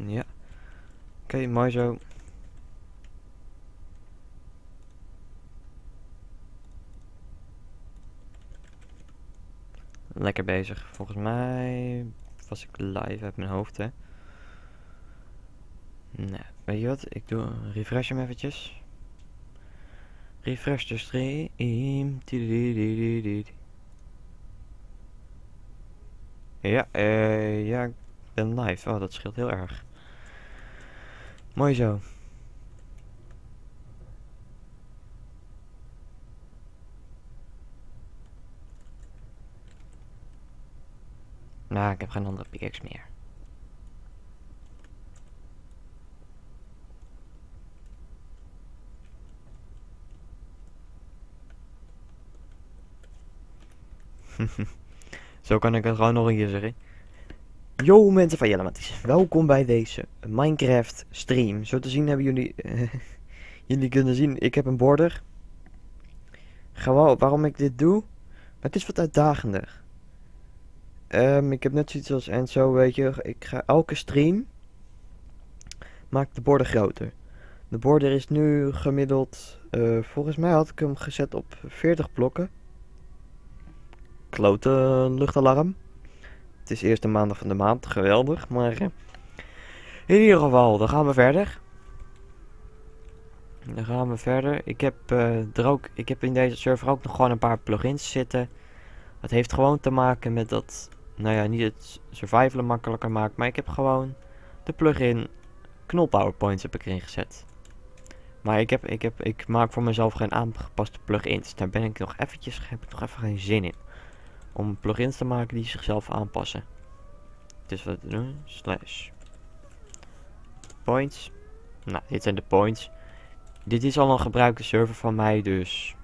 ja. Oké, mooi zo. Lekker bezig. Volgens mij was ik live uit mijn hoofd, hè. Nou, weet je wat? Ik doe refresh hem eventjes. Refresh de stream. Ja, eh, ja, ben live. Oh, dat scheelt heel erg. Mooi zo. Nou, ik heb geen andere pickaxe meer. Zo kan ik het gewoon nog een keer zeggen. Yo mensen van Jellematties, welkom bij deze Minecraft stream. Zo te zien hebben jullie, jullie kunnen zien, ik heb een border. Gewoon, waarom ik dit doe? Maar het is wat uitdagender. Ehm, ik heb net zoiets als Enzo, weet je, ik ga elke stream, maak de border groter. De border is nu gemiddeld, eh, volgens mij had ik hem gezet op 40 blokken klote luchtalarm. Het is eerste maandag van de maand, geweldig. Maar eh, in ieder geval, dan gaan we verder. Dan gaan we verder. Ik heb, uh, er ook, ik heb in deze server ook nog gewoon een paar plugins zitten. Het heeft gewoon te maken met dat, nou ja, niet het survivalen makkelijker maakt. Maar ik heb gewoon de plugin knol powerpoints heb ik erin gezet. Maar ik, heb, ik, heb, ik maak voor mezelf geen aangepaste plugins. Daar ben ik nog eventjes, heb ik nog even geen zin in om plugins te maken die zichzelf aanpassen. Dus wat doen? Slash points. Nou, dit zijn de points. Dit is al een gebruikte server van mij, dus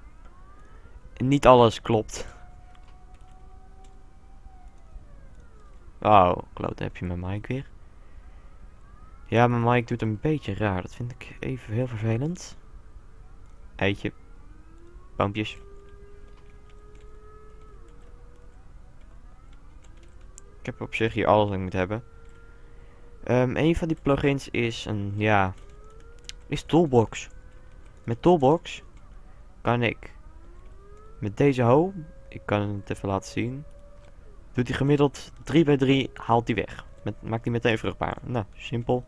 niet alles klopt. Oh, klote heb je mijn mic weer. Ja, mijn mic doet een beetje raar. Dat vind ik even heel vervelend. Eitje. Boompjes. Heb op zich hier alles wat ik moet hebben. Um, een van die plugins is een, ja, is Toolbox. Met Toolbox kan ik met deze hoe, ik kan het even laten zien, doet hij gemiddeld 3 bij 3 haalt hij weg. Maakt hij meteen vruchtbaar. Nou, simpel.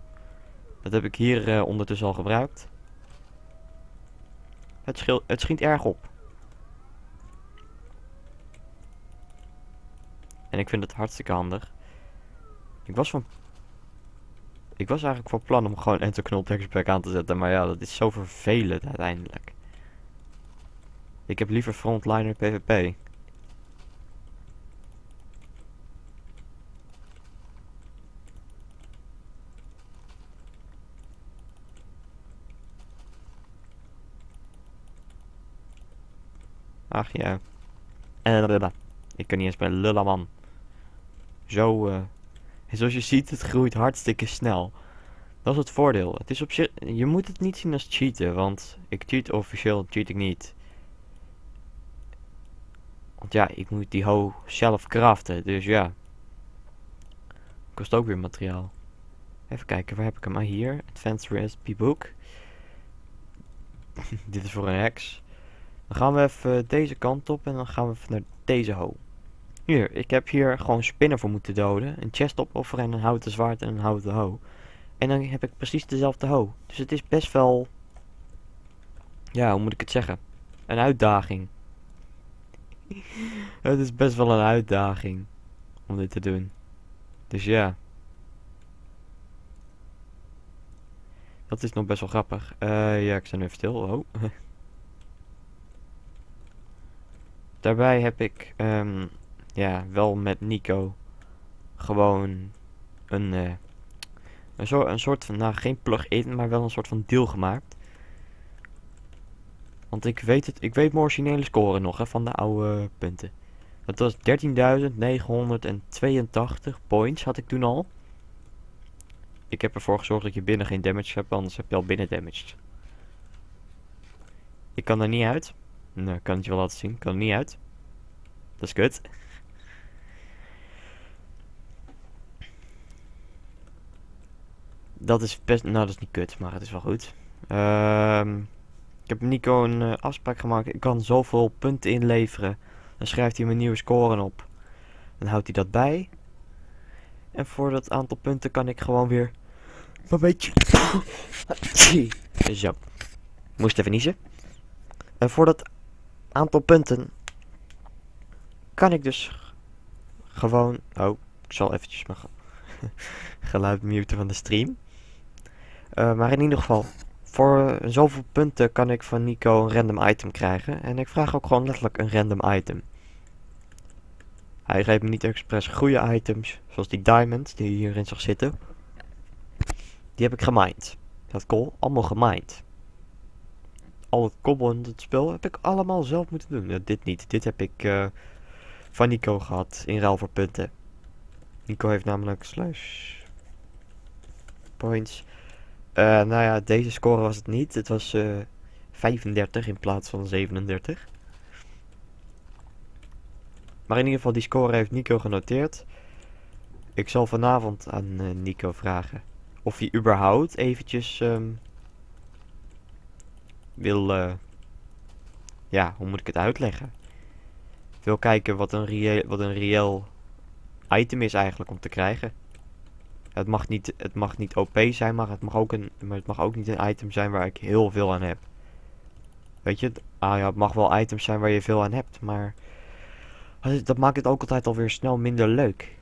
Dat heb ik hier uh, ondertussen al gebruikt. Het, het schiet erg op. En ik vind het hartstikke handig. Ik was van... Ik was eigenlijk van plan om gewoon enter back aan te zetten. Maar ja, dat is zo vervelend uiteindelijk. Ik heb liever frontliner PvP. Ach ja. En ik kan niet eens bij lullen man. Zo, uh, zoals je ziet, het groeit hartstikke snel. Dat is het voordeel. Het is op zich, je moet het niet zien als cheaten, want ik cheat officieel, cheat ik niet. Want ja, ik moet die hoe zelf craften, dus ja. Kost ook weer materiaal. Even kijken, waar heb ik hem? Ah, hier. Advanced Recipe Book. Dit is voor een hex. Dan gaan we even deze kant op en dan gaan we even naar deze hoe. Hier, ik heb hier gewoon spinnen voor moeten doden. Een chest opofferen en een houten zwaard en een houten hoe. En dan heb ik precies dezelfde hoe. Dus het is best wel... Ja, hoe moet ik het zeggen? Een uitdaging. het is best wel een uitdaging. Om dit te doen. Dus ja. Dat is nog best wel grappig. Uh, ja, ik sta nu even stil. Oh. Daarbij heb ik um, ja, wel met Nico gewoon een, uh, een, soort, een soort van, nou geen plug-in, maar wel een soort van deal gemaakt. Want ik weet het, ik weet mijn originele score nog hè, van de oude punten. Dat was 13.982 points had ik toen al. Ik heb ervoor gezorgd dat je binnen geen damage hebt, anders heb je al binnen damage. Ik kan er niet uit. Nou, kan het je wel laten zien. kan er niet uit. Dat is kut. Dat is best, nou dat is niet kut, maar het is wel goed. Ehm, ik heb Nico een eh, afspraak gemaakt. Ik kan zoveel punten inleveren. Dan schrijft hij mijn nieuwe scoren op. Dan houdt hij dat bij. En voor dat aantal punten kan ik gewoon weer een beetje... Zo. Moest even niezen. En voor dat aantal punten kan ik dus gewoon... Oh, ik zal eventjes mijn geluid muten van de stream. Uh, maar in ieder geval, voor zoveel punten kan ik van Nico een random item krijgen. En ik vraag ook gewoon letterlijk een random item. Hij geeft me niet expres goede items, zoals die diamond die hierin zag zitten. Die heb ik gemined. Dat cool, allemaal gemined. Al het kobbel in het spel heb ik allemaal zelf moeten doen. dit niet, dit heb ik uh, van Nico gehad in ruil voor punten. Nico heeft namelijk slash points. Uh, nou ja, deze score was het niet. Het was uh, eh, 35 in plaats van 37. Maar in ieder geval, die score heeft Nico genoteerd. Ik zal vanavond aan uh, Nico vragen of hij überhaupt eventjes um, wil... Ja, hoe moet ik het uitleggen? Wil kijken wat een, wat een reëel item is eigenlijk om te krijgen. Het mag niet, het mag niet OP zijn, maar het, mag ook een, maar het mag ook niet een item zijn waar ik heel veel aan heb. Weet je, ah ja, het mag wel items zijn waar je veel aan hebt, maar dat maakt het ook altijd alweer snel minder leuk.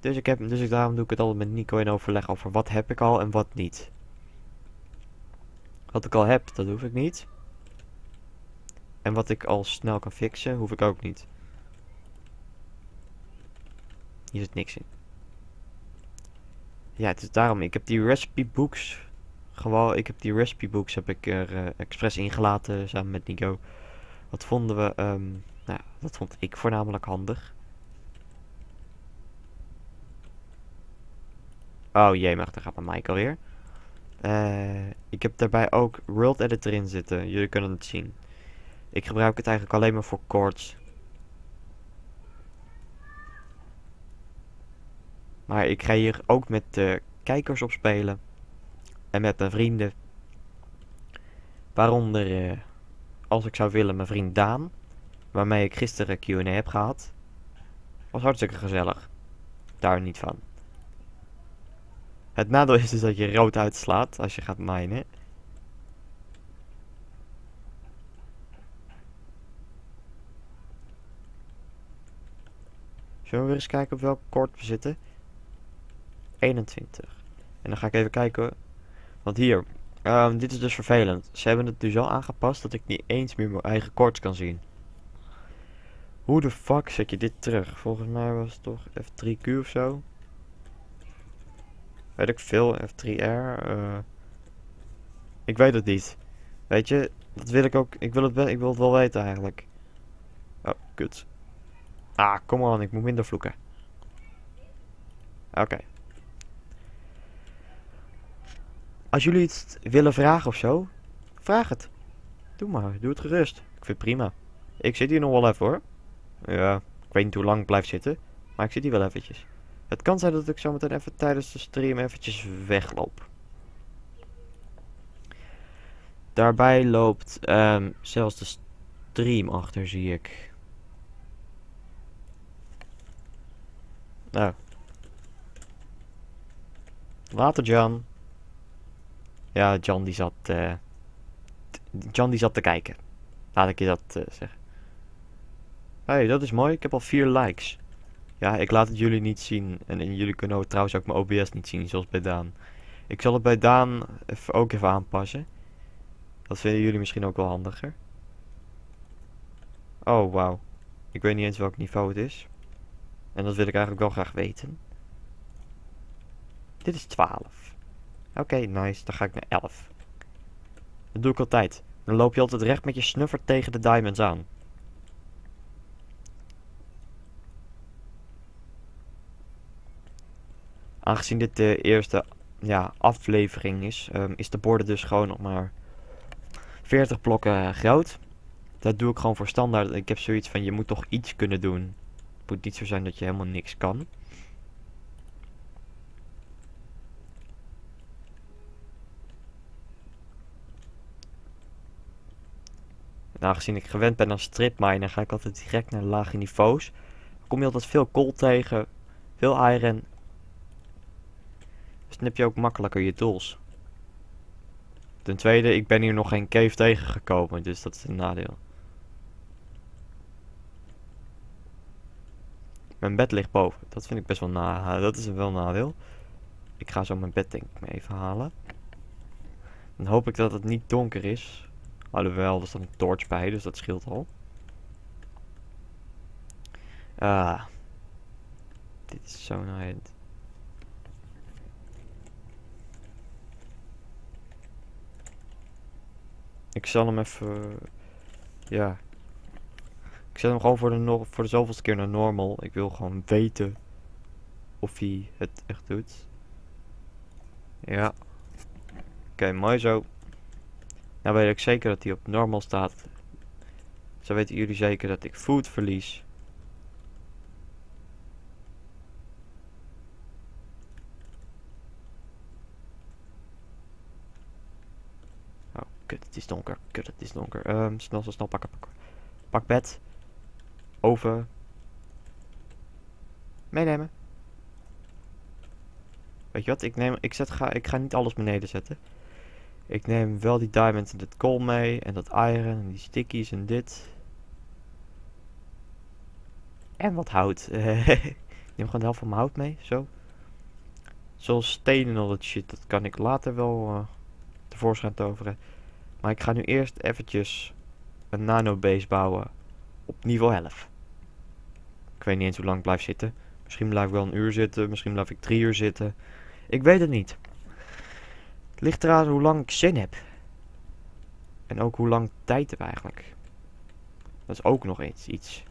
Dus, ik heb, dus ik, daarom doe ik het altijd met Nico in overleg over wat heb ik al en wat niet. Wat ik al heb, dat hoef ik niet. En wat ik al snel kan fixen, hoef ik ook niet. Hier zit niks in. Ja, het is daarom. Ik heb die recipe books. Gewoon, ik heb die recipe books heb ik er uh, expres ingelaten samen met Nico. Wat vonden we? Um, nou, dat vond ik voornamelijk handig. Oh jee, maar daar gaat mijn mic alweer. Uh, ik heb daarbij ook World Editor in zitten. Jullie kunnen het zien. Ik gebruik het eigenlijk alleen maar voor chords. Maar ik ga hier ook met de kijkers op spelen. En met mijn vrienden. Waaronder, uh, als ik zou willen, mijn vriend Daan. Waarmee ik gisteren Q&A heb gehad. Was hartstikke gezellig. Daar niet van. Het nadeel is dus dat je rood uitslaat als je gaat minen. Zullen we weer eens kijken op welk kort we zitten? 21. En dan ga ik even kijken. Want hier, um, dit is dus vervelend. Ze hebben het dus al aangepast dat ik niet eens meer mijn eigen korts kan zien. Hoe de fuck zet je dit terug? Volgens mij was het toch F3Q of zo? Weet ik veel, F3R. Uh, eh, ik weet het niet. Weet je, dat wil ik ook. Ik wil het, wel, ik wil het wel weten eigenlijk. Oh, kut. Ah, kom on, ik moet minder vloeken. Oké. Als jullie iets willen vragen of zo, vraag het. Doe maar, doe het gerust. Ik vind het prima. Ik zit hier nog wel even hoor. Ja, ik weet niet hoe lang ik blijf zitten. Maar ik zit hier wel eventjes. Het kan zijn dat ik zo meteen even tijdens de stream eventjes wegloop. Daarbij loopt um, zelfs de stream achter, zie ik. Nou. Later, Jan. Ja, John die zat... Uh, John die zat te kijken. Laat ik je dat uh, zeggen. Hé, hey, dat is mooi. Ik heb al vier likes. Ja, ik laat het jullie niet zien. En, jullie kunnen ook, trouwens ook mijn OBS niet zien, zoals bij Daan. Ik zal het bij Daan even, ook even aanpassen. Dat vinden jullie misschien ook wel handiger. Oh, wauw. Ik weet niet eens welk niveau het is. En dat wil ik eigenlijk wel graag weten. Dit is 12. Oké, nice. Dan ga ik naar 11. Dat doe ik altijd. Dan loop je altijd recht met je snuffer tegen de diamonds aan. Aangezien dit de eerste ja, aflevering is, um, is de borden dus gewoon nog maar 40 blokken groot. Dat doe ik gewoon voor standaard. Ik heb zoiets van, je moet toch iets kunnen doen. Het moet niet zo zijn dat je helemaal niks kan. En aangezien ik gewend ben aan stripminen, ga ik altijd direct naar lage niveaus. Dan kom je altijd veel kool tegen, veel iron. Dus je ook makkelijker je tools. Ten tweede, ik ben hier nog geen cave tegengekomen, dus dat is een nadeel. Mijn bed ligt boven. Dat vind ik best wel na. Dat is wel nadeel. Ik ga zo mijn bed denk ik maar even halen. Dan hoop ik dat het niet donker is. Alhoewel, er staat een torch bij, dus dat scheelt al. Ah. Dit is zo'n eind. Ik zal hem even... Ja. Ik zet hem gewoon voor de, no voor de zoveelste keer naar normal. Ik wil gewoon weten of hij het echt doet. Ja. Oké, mooi zo. Nou weet ik zeker dat hij op normal staat. Zo weten jullie zeker dat ik food verlies. Oh, kut, het is donker. Kut, het is donker. Um, snel, snel, snel pakken, pakken. Pak bed. Oven. Meenemen. Weet je wat, ik, neem, ik, zet, ga, ik ga niet alles beneden zetten. Ik neem wel die diamonds en dit coal mee. En dat iron en die stickies en dit. En wat hout. ik neem gewoon de helft van mijn hout mee, zo. Zoals stenen en al dat shit, dat kan ik later wel uh, tevoorschijn toveren. Maar ik ga nu eerst eventjes een nanobase bouwen op niveau 11. Ik weet niet eens hoe lang ik blijf zitten. Misschien blijf ik wel een uur zitten, misschien blijf ik drie uur zitten. Ik weet het niet. Het ligt eraan hoe lang ik zin heb. En ook hoe lang tijd heb eigenlijk. Dat is ook nog eens iets.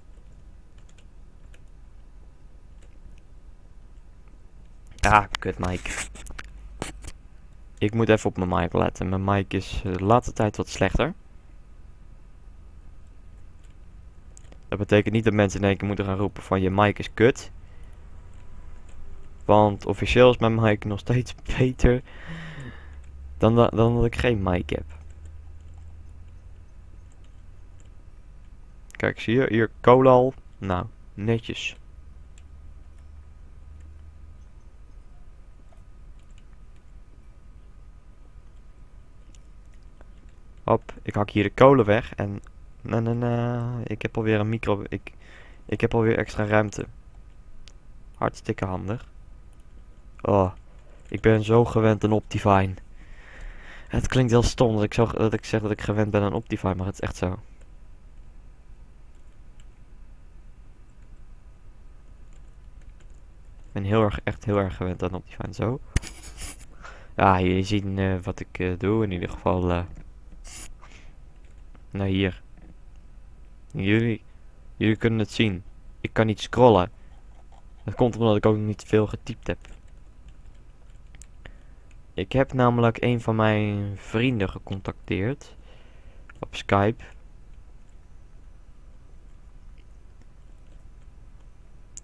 Ah, kut Mike. Ik moet even op mijn mic letten. Mijn mic is eh, de laatste tijd wat slechter. Dat betekent niet dat mensen in één keer moeten gaan roepen van je mic is kut. Want officieel is mijn mic nog steeds beter dan, dan dat ik geen mic heb. Kijk, zie je? Hier, cola al. Nou, netjes. Hop, ik hak hier de kolen weg en... Na, na, na, ik heb alweer een micro... Ik, ik heb alweer extra ruimte. Hartstikke handig. Oh, ik ben zo gewend aan Optifine. Het klinkt heel stom dat ik, zo, dat ik zeg dat ik gewend ben aan Optifine, maar het is echt zo. Ik ben heel erg, echt heel erg gewend aan Optifine. Zo. Ja, jullie zien uh, wat ik uh, doe in ieder geval. Uh. Nou, hier. Jullie, jullie kunnen het zien. Ik kan niet scrollen. Dat komt omdat ik ook niet veel getypt heb. Ik heb namelijk een van mijn vrienden gecontacteerd. Op Skype.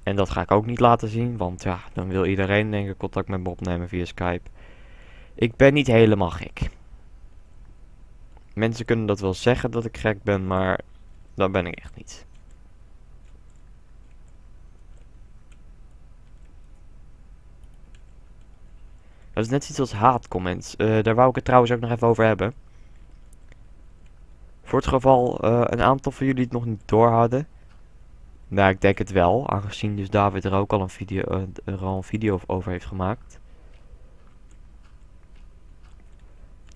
En dat ga ik ook niet laten zien, want ja, dan wil iedereen denk ik contact met me opnemen via Skype. Ik ben niet helemaal gek. Mensen kunnen dat wel zeggen dat ik gek ben, maar dat ben ik echt niet. Dat is net iets als haatcomments. Uh, daar wou ik het trouwens ook nog even over hebben. Voor het geval uh, een aantal van jullie het nog niet doorhouden. Nou, ik denk het wel. Aangezien dus David er ook al een video, uh, al een video over heeft gemaakt.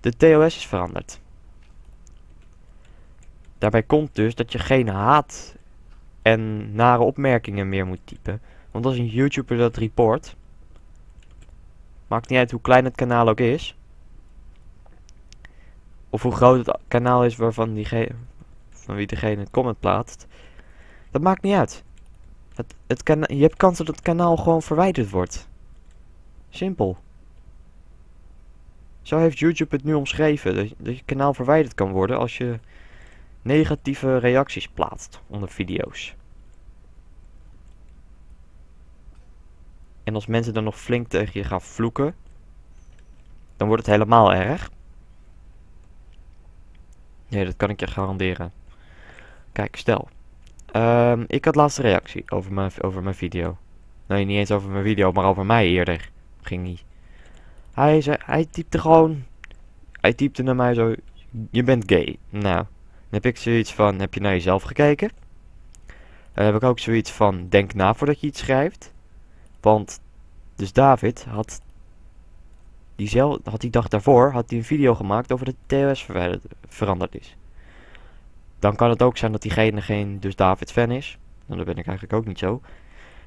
De TOS is veranderd. Daarbij komt dus dat je geen haat en nare opmerkingen meer moet typen. Want als een YouTuber dat report, Maakt niet uit hoe klein het kanaal ook is. Of hoe groot het kanaal is waarvan diegene, van wie degene het comment plaatst. Dat maakt niet uit. Het, het je hebt kans dat het kanaal gewoon verwijderd wordt. Simpel. Zo heeft YouTube het nu omschreven. Dat, dat je kanaal verwijderd kan worden als je negatieve reacties plaatst onder video's. En als mensen dan nog flink tegen je gaan vloeken, dan wordt het helemaal erg. Nee, dat kan ik je garanderen. Kijk, stel. Ehm, ik had laatste reactie over mijn, over mijn video. Nee, niet eens over mijn video, maar over mij eerder. Ging niet. Hij, zei, hij typte gewoon... Hij typte naar mij zo... Je bent gay. Nou, dan heb ik zoiets van... Heb je naar jezelf gekeken? Dan heb ik ook zoiets van... Denk na voordat je iets schrijft. Want... Dus David had... Had die dag daarvoor had hij een video gemaakt over dat TOS veranderd is. Dan kan het ook zijn dat diegene geen dus David fan is. Nou, dat ben ik eigenlijk ook niet zo.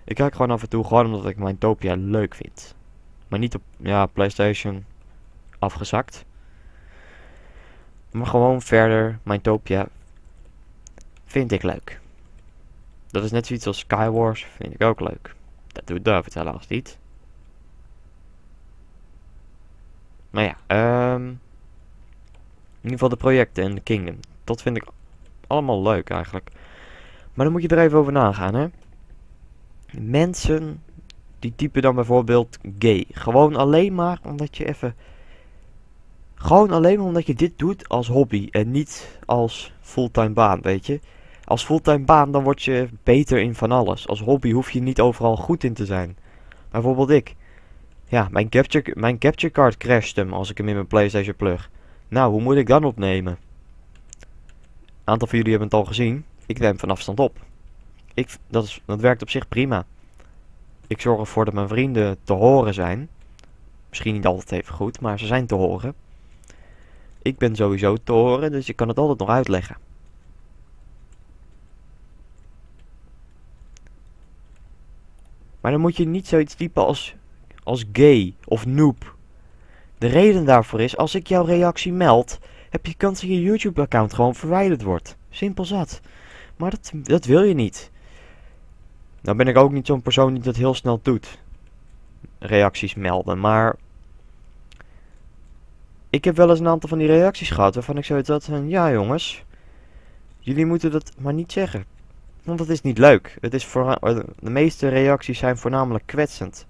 Ik kijk gewoon af en toe gewoon omdat ik mijn Topia leuk vind. Maar niet op ja, PlayStation afgezakt. Maar gewoon verder, mijn Topia vind ik leuk. Dat is net zoiets als Skywars, vind ik ook leuk. Dat doet David helaas niet. Maar ja, um, in ieder geval de projecten en de Kingdom. Dat vind ik allemaal leuk eigenlijk. Maar dan moet je er even over nagaan, hè. Mensen die typen dan bijvoorbeeld gay. Gewoon alleen maar omdat je even... Gewoon alleen maar omdat je dit doet als hobby en niet als fulltime baan, weet je. Als fulltime baan dan word je beter in van alles. Als hobby hoef je niet overal goed in te zijn. Bijvoorbeeld ik. Ja, mijn capture, mijn capture card crasht hem als ik hem in mijn Playstation plug. Nou, hoe moet ik dan opnemen? Een aantal van jullie hebben het al gezien. Ik neem van afstand op. Ik, dat, is, dat werkt op zich prima. Ik zorg ervoor dat mijn vrienden te horen zijn. Misschien niet altijd even goed, maar ze zijn te horen. Ik ben sowieso te horen, dus ik kan het altijd nog uitleggen. Maar dan moet je niet zoiets typen als, als gay of noob. De reden daarvoor is, als ik jouw reactie meld, heb je kans dat je YouTube-account gewoon verwijderd wordt. Simpel zat. Maar dat, dat wil je niet. Nou ben ik ook niet zo'n persoon die dat heel snel doet. Reacties melden, maar... Ik heb wel eens een aantal van die reacties gehad waarvan ik zoiets had van... Ja jongens, jullie moeten dat maar niet zeggen. Want dat is niet leuk. Het is voor, de meeste reacties zijn voornamelijk kwetsend.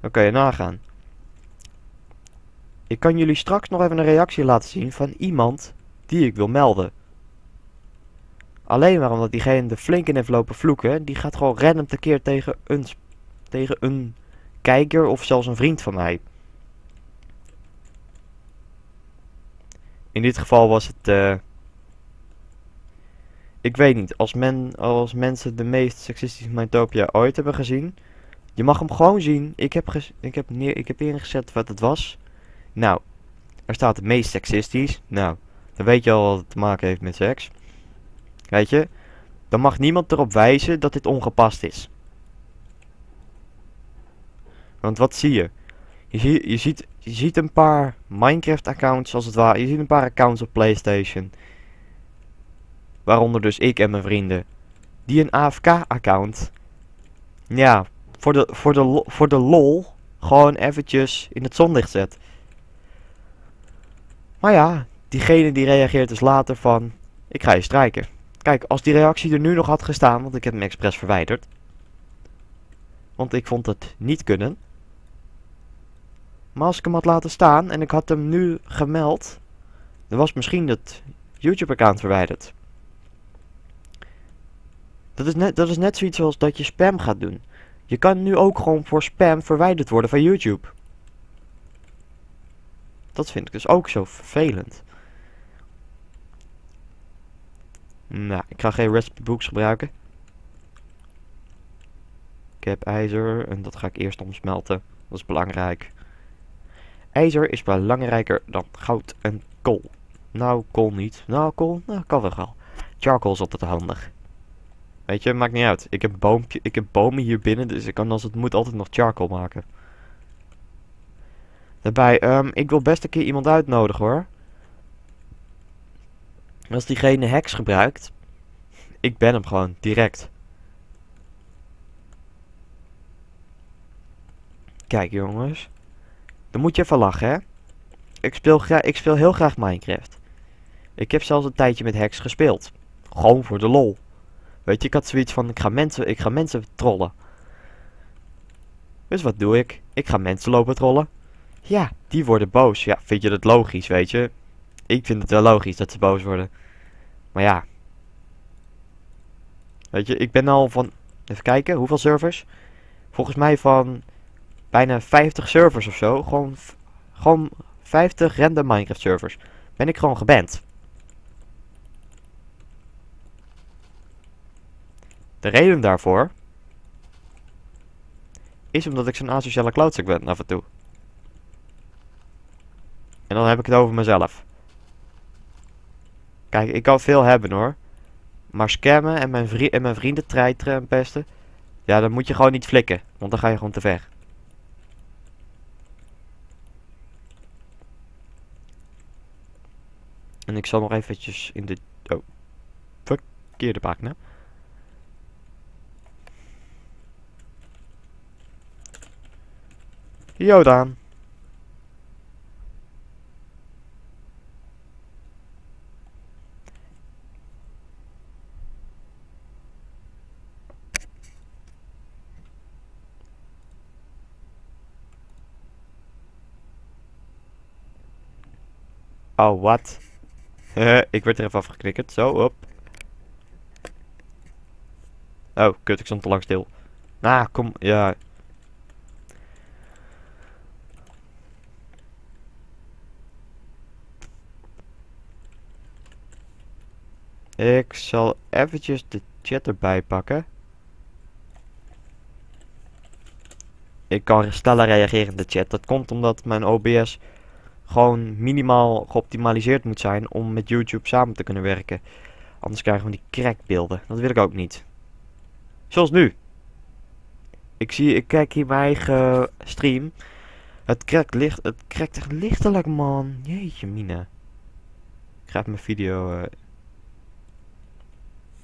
Dan kan je nagaan. Ik kan jullie straks nog even een reactie laten zien van iemand die ik wil melden. Alleen maar omdat diegene de flink in heeft lopen vloeken, die gaat gewoon random tekeer tegen een, tegen een kijker of zelfs een vriend van mij. In dit geval was het, uh, ik weet niet, als, men, als mensen de meest seksistische Mytopia ooit hebben gezien, je mag hem gewoon zien. Ik heb, ik heb, neer, ik heb ingezet wat het was. Nou, er staat het meest seksistisch. Nou, dan weet je al wat het te maken heeft met seks. Weet je? Dan mag niemand erop wijzen dat dit ongepast is. Want wat zie je? Je, je, ziet, je ziet een paar Minecraft accounts als het ware. Je ziet een paar accounts op Playstation. Waaronder dus ik en mijn vrienden. Die een AFK account. Ja, voor de, voor de, voor de lol. Gewoon eventjes in het zonlicht zet. Maar ja, diegene die reageert dus later van... Ik ga je strijken. Kijk, als die reactie er nu nog had gestaan, want ik heb hem expres verwijderd. Want ik vond het niet kunnen. Maar als ik hem had laten staan en ik had hem nu gemeld, dan was misschien het YouTube-account verwijderd. Dat is, net, dat is net zoiets als dat je spam gaat doen. Je kan nu ook gewoon voor spam verwijderd worden van YouTube. Dat vind ik dus ook zo vervelend. Nou, ik ga geen recipe books gebruiken. Ik heb ijzer en dat ga ik eerst omsmelten. Dat is belangrijk. IJzer is belangrijker dan goud en kool. Nou, kool niet. Nou, kool, nou, kan wel. Charcoal is altijd handig. Weet je, maakt niet uit. Ik heb, boompje, ik heb bomen hier binnen, dus ik kan als het moet altijd nog charcoal maken. Daarbij, um, ik wil best een keer iemand uitnodigen hoor. Als diegene hacks gebruikt, ik ben hem gewoon, direct. Kijk jongens. Dan moet je even lachen hè. Ik speel, ik speel heel graag Minecraft. Ik heb zelfs een tijdje met hacks gespeeld. Gewoon voor de lol. Weet je, ik had zoiets van, ik ga mensen, ik ga mensen trollen. Dus wat doe ik? Ik ga mensen lopen trollen. Ja, die worden boos. Ja, vind je dat logisch, weet je? ik vind het wel logisch dat ze boos worden. Maar ja. Weet je, ik ben al van... Even kijken, hoeveel servers? Volgens mij van bijna 50 servers of zo. Gewoon, gewoon 50 random Minecraft servers. Ben ik gewoon geband. De reden daarvoor is omdat ik zo'n asociale klootzak ben af en toe. En dan heb ik het over mezelf. Kijk, ik kan veel hebben hoor. Maar scammen en mijn, vri en mijn vrienden treiteren en pesten. Ja, dan moet je gewoon niet flikken. Want dan ga je gewoon te ver. En ik zal nog eventjes in de... Oh. Verkeerde pagina. Jodaan. Oh, wat? ik werd er even afgeknikkerd. Zo, op. Oh, kut, ik stond te lang stil. Nou, kom, ja. Ik zal eventjes de chat erbij pakken. Ik kan sneller reageren in de chat. Dat komt omdat mijn OBS gewoon minimaal geoptimaliseerd moet zijn om met YouTube samen te kunnen werken. Anders krijgen we die crackbeelden. Dat wil ik ook niet. Zoals nu. Ik zie, ik kijk hier mijn eigen stream. Het crackt licht, het crackt echt lichtelijk man. Jeetje mina. Ik ga even mijn video. eh,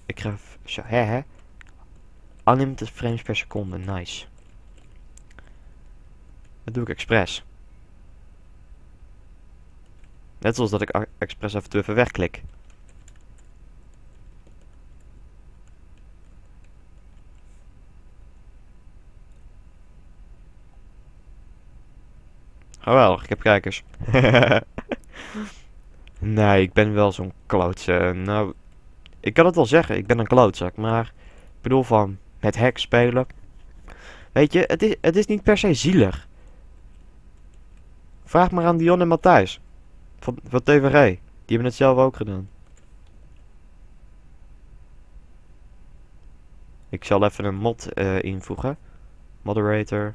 ik ga zo, hè hè. Unlimited frames per seconde, nice. Dat doe ik expres. Net zoals dat ik expres even te even wegklik. Geweldig, ik heb kijkers. nee, ik ben wel zo'n klootzak. nou, ik kan het wel zeggen, ik ben een klootzak. Maar ik bedoel van met hack spelen. Weet je, het is, het is niet per se zielig. Vraag maar aan Dion en Matthijs. Van, van TVG. Die hebben het zelf ook gedaan. Ik zal even een mod eh, invoegen. Moderator.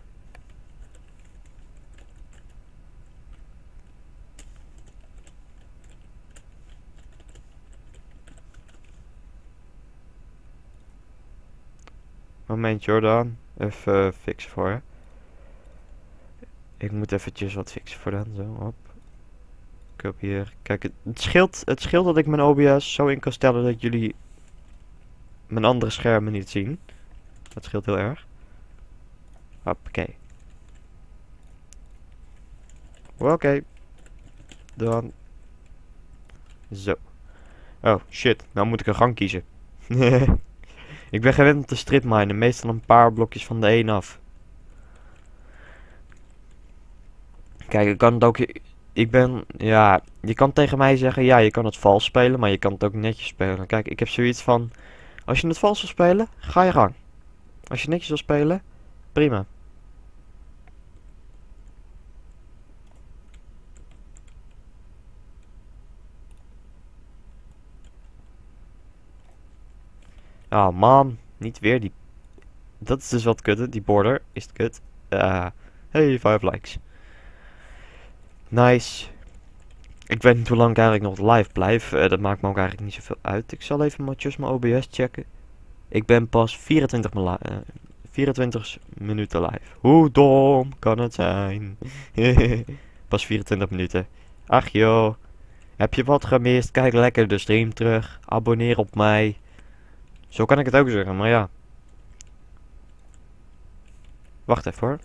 Moment Jordan. Even eh, fixen voor. Ik moet eventjes wat fixen voor dan. Zo, op. Kopieer. Kijk, het, het, scheelt, het scheelt dat ik mijn OBS zo in kan stellen dat jullie mijn andere schermen niet zien. Dat scheelt heel erg. Hoppakee. Oké. Dan. Zo. Oh, shit. Nou moet ik een gang kiezen. ik ben gewend om te stripminen. Meestal een paar blokjes van de een af. Kijk, ik kan het ook... Ik ben... Ja, je kan tegen mij zeggen... Ja, je kan het vals spelen, maar je kan het ook netjes spelen. Kijk, ik heb zoiets van... Als je het vals wil spelen, ga je gang. Als je netjes wil spelen, prima. Oh man, niet weer die... Dat is dus wat kutte, die border is kut. Ah, hey, 5 likes. Nice. Ik weet niet hoe lang ik eigenlijk nog live blijf. eh, dat maakt me ook eigenlijk niet zoveel uit. Ik zal even maar just mijn OBS checken. Ik ben pas 24, mila- eh, 24 minuten live. Hoe dom kan het zijn? pas 24 minuten. Ach joh. Heb je wat gemist? Kijk lekker de stream terug. Abonneer op mij. Zo kan ik het ook zeggen, maar ja. Wacht even hoor.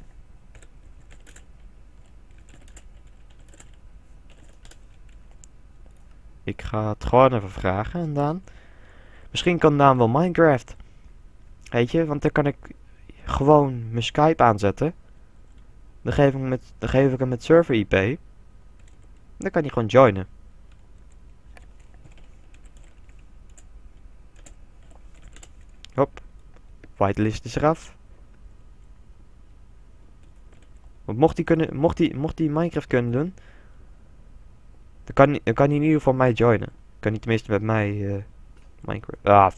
Ik ga het gewoon even vragen aan Daan. Misschien kan Daan wel Minecraft. Weet je, want dan kan ik gewoon mijn Skype aanzetten. Dan geef ik, met, dan geef ik hem met server IP. Dan kan hij gewoon joinen. Hop. Whitelist is eraf. Mocht hij kunnen, mocht hij, mocht hij Minecraft kunnen doen, dan kan, dan kan hij in ieder geval mij joinen. Kan hij tenminste met mij eh, Minecraft. Ah.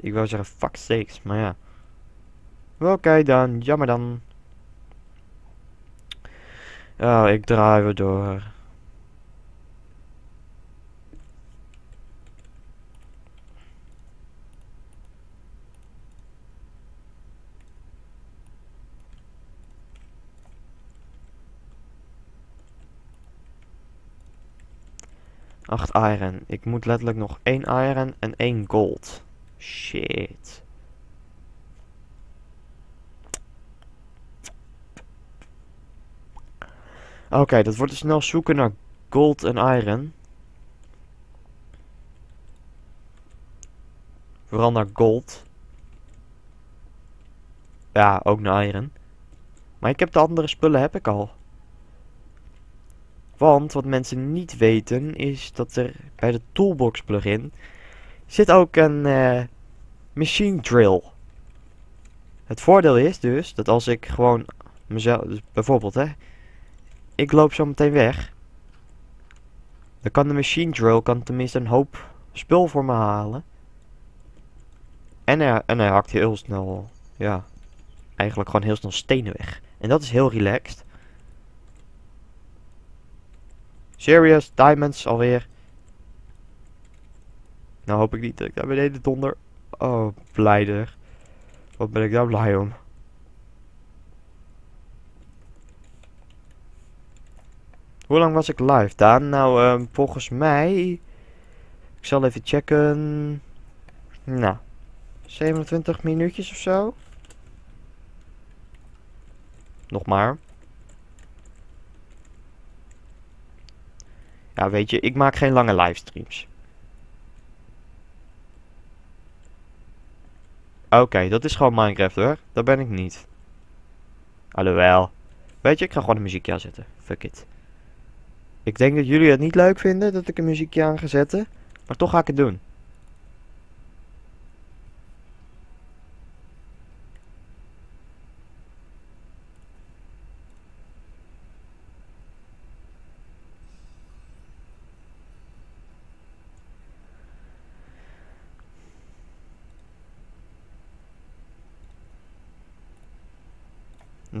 Ik wou zeggen fuck sakes, maar ja. Oké dan, jammer dan. Oh, ik draai weer door. Acht iron. Ik moet letterlijk nog één iron en één gold. Shit. Oké, dat wordt dus snel zoeken naar gold en iron. Vooral naar gold. Ja, ook naar iron. Maar ik heb de andere spullen heb ik al. Want wat mensen niet weten is dat er bij de Toolbox plugin zit ook een eh, machine drill. Het voordeel is dus dat als ik gewoon mezelf, dus bijvoorbeeld hè, ik loop zo meteen weg. Dan kan de machine drill kan tenminste een hoop spul voor me halen. En hij, en hij hakt heel snel, ja, eigenlijk gewoon heel snel stenen weg. En dat is heel relaxed. Serious, diamonds alweer. Nou hoop ik niet dat ik daar beneden donder. Oh, blijder. Wat ben ik daar blij om. Hoe lang was ik live, Daan? Nou, ehm, volgens mij... Ik zal even checken... Nou, 27 minuutjes of zo. Nog maar. Ja, weet je, ik maak geen lange livestreams. Oké, dat is gewoon Minecraft hoor. Dat ben ik niet. Alhoewel. Weet je, ik ga gewoon een muziekje aanzetten. Fuck it. Ik denk dat jullie het niet leuk vinden dat ik een muziekje aan ga zetten. Maar toch ga ik het doen.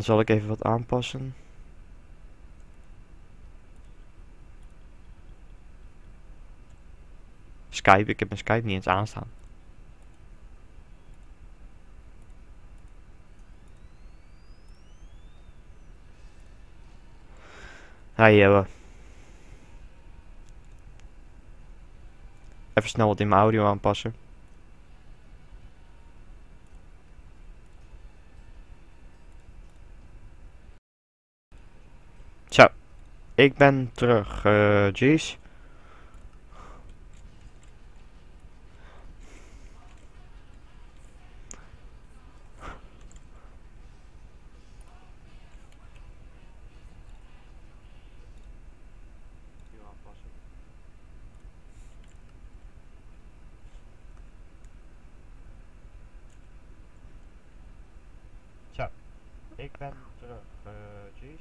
Zal ik even wat aanpassen. Skype, ik heb mijn Skype niet eens aanstaan. Hi Jelle. Even snel wat in mijn audio aanpassen. Zo, ik ben terug, eh Jeez. Zo, ik ben terug, eh Jeez.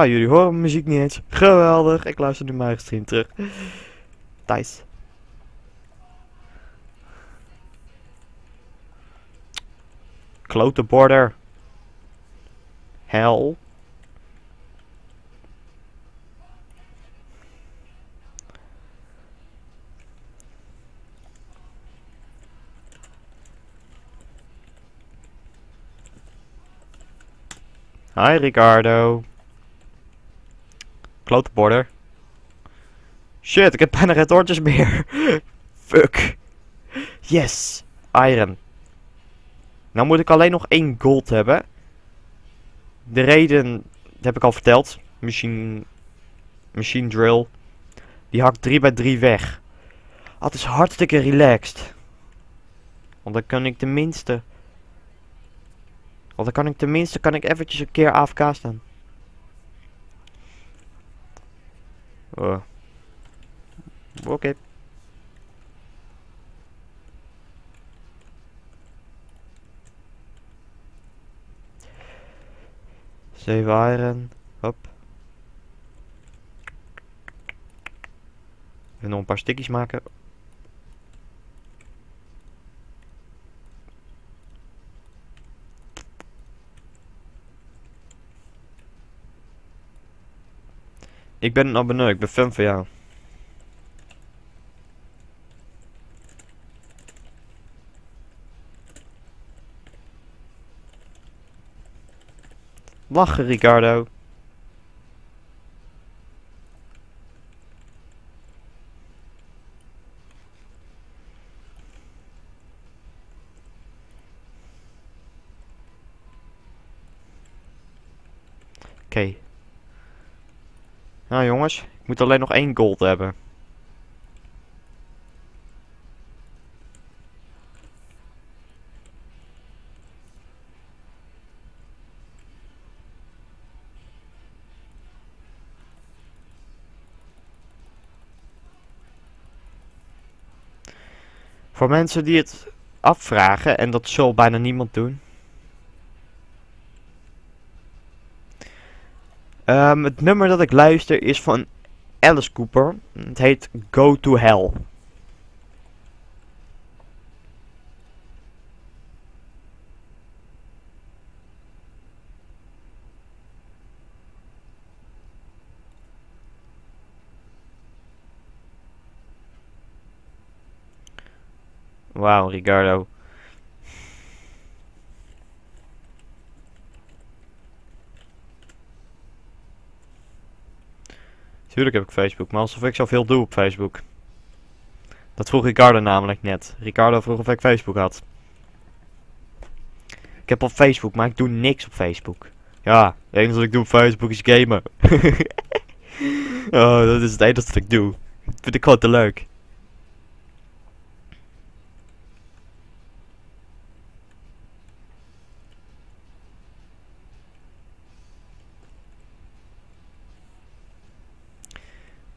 Nou, jullie horen muziek niet. Geweldig, ik luister nu mijn stream terug. Thijs. Klote border. Hell. Hi Ricardo. Klote border. Shit, ik heb bijna geen meer. Fuck. Yes. Iron. Nou moet ik alleen nog één gold hebben. De reden dat heb ik al verteld. Machine, machine drill. Die hakt 3 bij 3 weg. Ah, het is hartstikke relaxed. Want dan kan ik tenminste... Want dan kan ik tenminste kan ik eventjes een keer AFK staan. Oh. Oké. Okay. Save iron. Hop. En nog een paar stikjes maken. Ik ben een abonnee, ik ben fan van jou. Lachen, Ricardo. Oké. Nou jongens, ik moet alleen nog één gold hebben. Voor mensen die het afvragen, en dat zal bijna niemand doen. Ehm, het nummer dat ik luister is van Alice Cooper. Het heet Go to Hell. Wauw, Ricardo. Tuurlijk heb ik Facebook, maar alsof ik zoveel doe op Facebook. Dat vroeg Ricardo namelijk net. Ricardo vroeg of ik Facebook had. Ik heb op Facebook, maar ik doe niks op Facebook. Ja, het enige wat ik doe op Facebook is gamen. oh, dat is het enige wat ik doe. Vind ik gewoon te leuk.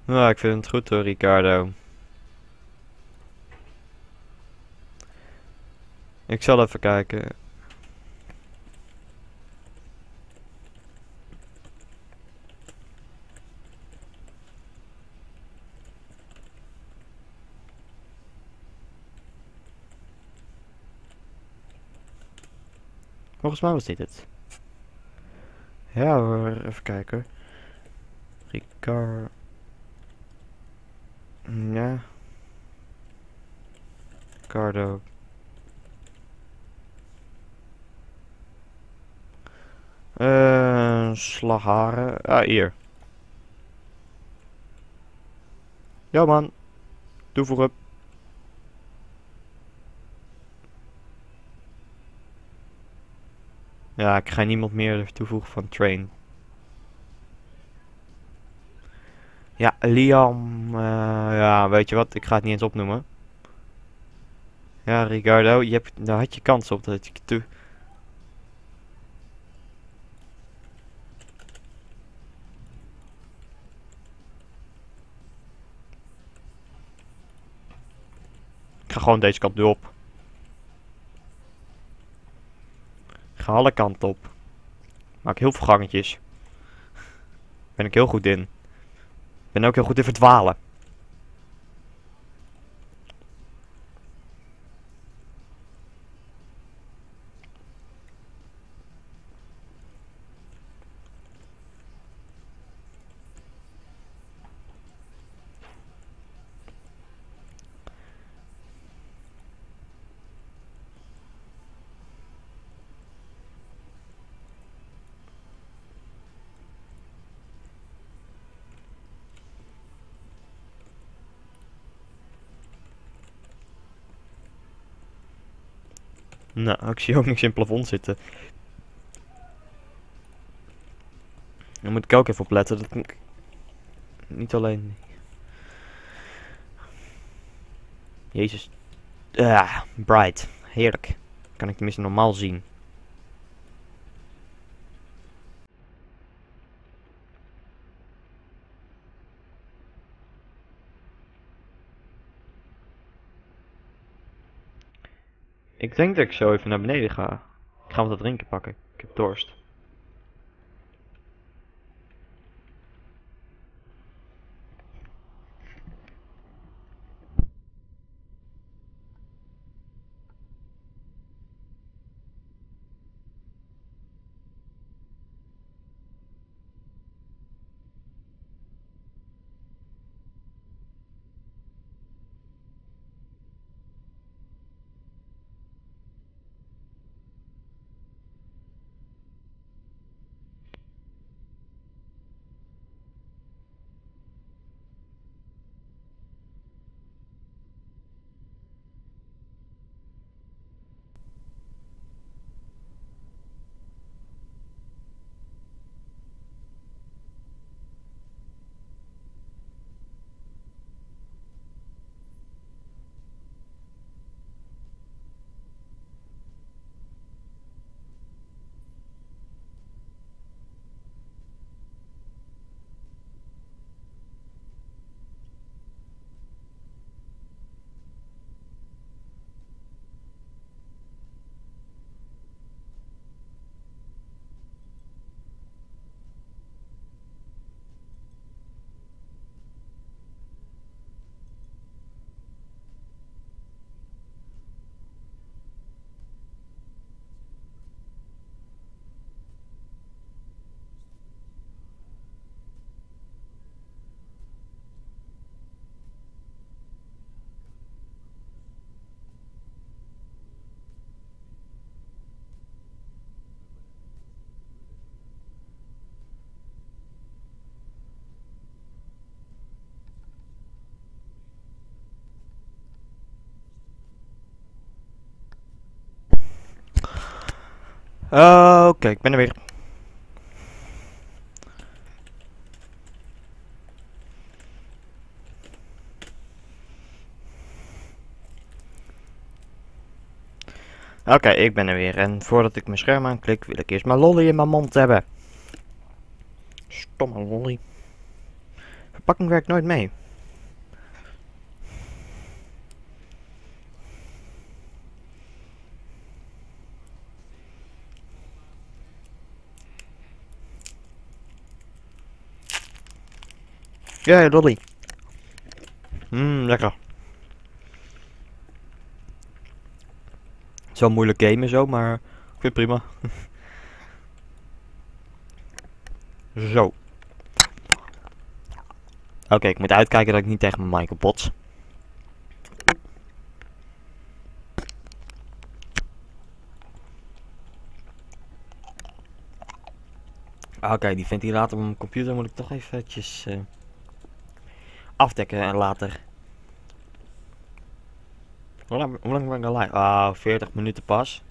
Nou, ik vind het goed hoor, Ricardo. Ik zal even kijken. Volgens mij was dit het. Ja hoor, even kijken. Ricardo. Ja. Cardo. Eh, slagharen. Ah, hier. Ja man. Toevoegen. Ja, ik ga niemand meer toevoegen van train. Ja, Liam. Uh, ja, weet je wat? Ik ga het niet eens opnoemen. Ja, Ricardo, je hebt, daar had je kans op dat je toe. Ik ga gewoon deze kant nu op. Ik ga alle kanten op. Maak heel veel gangetjes. Ben ik heel goed in ben ook heel goed in verdwalen. Nou, ik zie ook niks in het plafond zitten. Dan moet ik ook even opletten dat ik niet alleen... Jezus. Ah, bright. Heerlijk. Kan ik tenminste normaal zien. Ik denk dat ik zo even naar beneden ga. Ik ga wat drinken pakken. Ik heb dorst. Oké, ik ben er weer. Oké, ik ben er weer. En voordat ik mijn scherm aanklik, wil ik eerst mijn lolly in mijn mond hebben. Stomme lolly. Verpakking werkt nooit mee. Ja, lolly. Mmm, lekker. Zo moeilijk gamen zo, maar ik vind het prima. zo. Oké, ik moet uitkijken dat ik niet tegen mijn mic bots. Oké, die ventilator op mijn computer moet ik toch eventjes uh, afdekken en later. Hoe lang, ben ik al? Ah, oh, 40 minuten pas.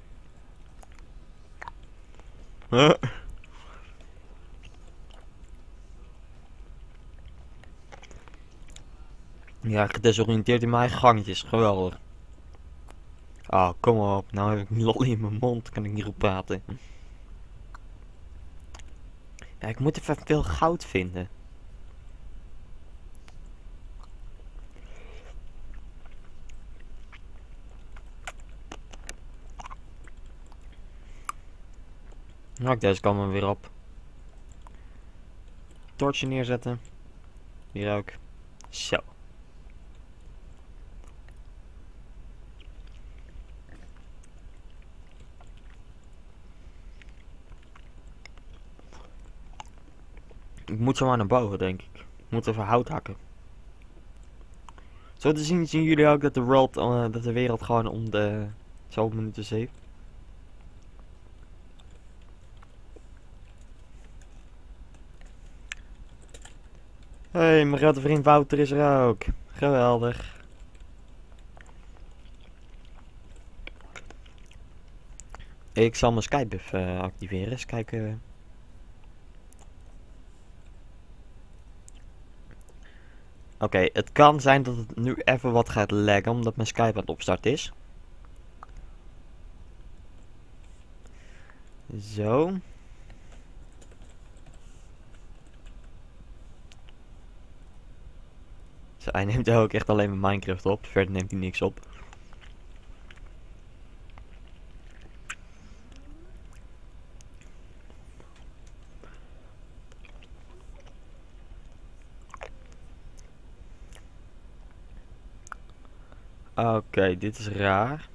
Huh? Ja, gedesoriënteerd in mijn gangjes. Geweldig. Ah, oh, kom op. Nou heb ik een in mijn mond. Kan ik niet goed praten. Ja, ik moet even veel goud vinden. Nou, deze kan weer op. Tortje neerzetten. Hier ook. Zo. Ik moet zo maar naar boven, denk ik. Ik moet even hout hakken. Zo te zien zien jullie ook dat de, uh, dat de wereld gewoon om de zoveel minuten heeft. Hey, mijn grote vriend Wouter is er ook. Geweldig. Ik zal mijn Skype even uh, activeren. Eens kijken. Oké, het kan zijn dat het nu even wat gaat laggen omdat mijn Skype aan het opstart is. Zo. Zo, hij neemt ook echt alleen maar Minecraft op. Verder neemt hij niks op. Oké, dit is raar.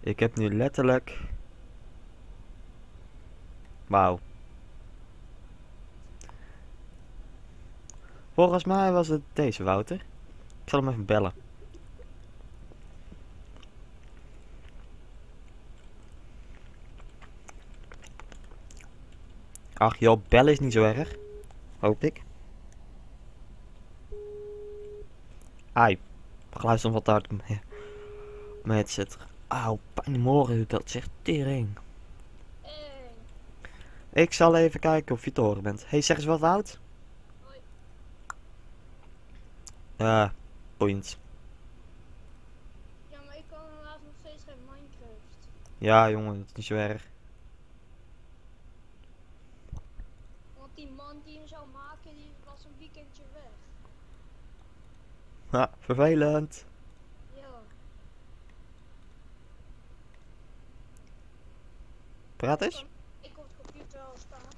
Ik heb nu letterlijk... Wauw. Volgens mij was het deze Wouter. Ik zal hem even bellen. Ach joh, bellen is niet zo erg. Hoop ik. Ai, geluisterd wat hard op mijn headset. Auw, pijn in morgen dat zegt tering. Ik zal even kijken of je te horen bent. Hey, zeg eens wat oud. Ja, point. Ja, maar ik kan helaas nog steeds geen Minecraft. Ja, jongen, dat is niet zo erg. Want die man die hem zou maken, die was een weekendje weg. Ha, vervelend. Ja. Praat eens. Ik op de computer al staat.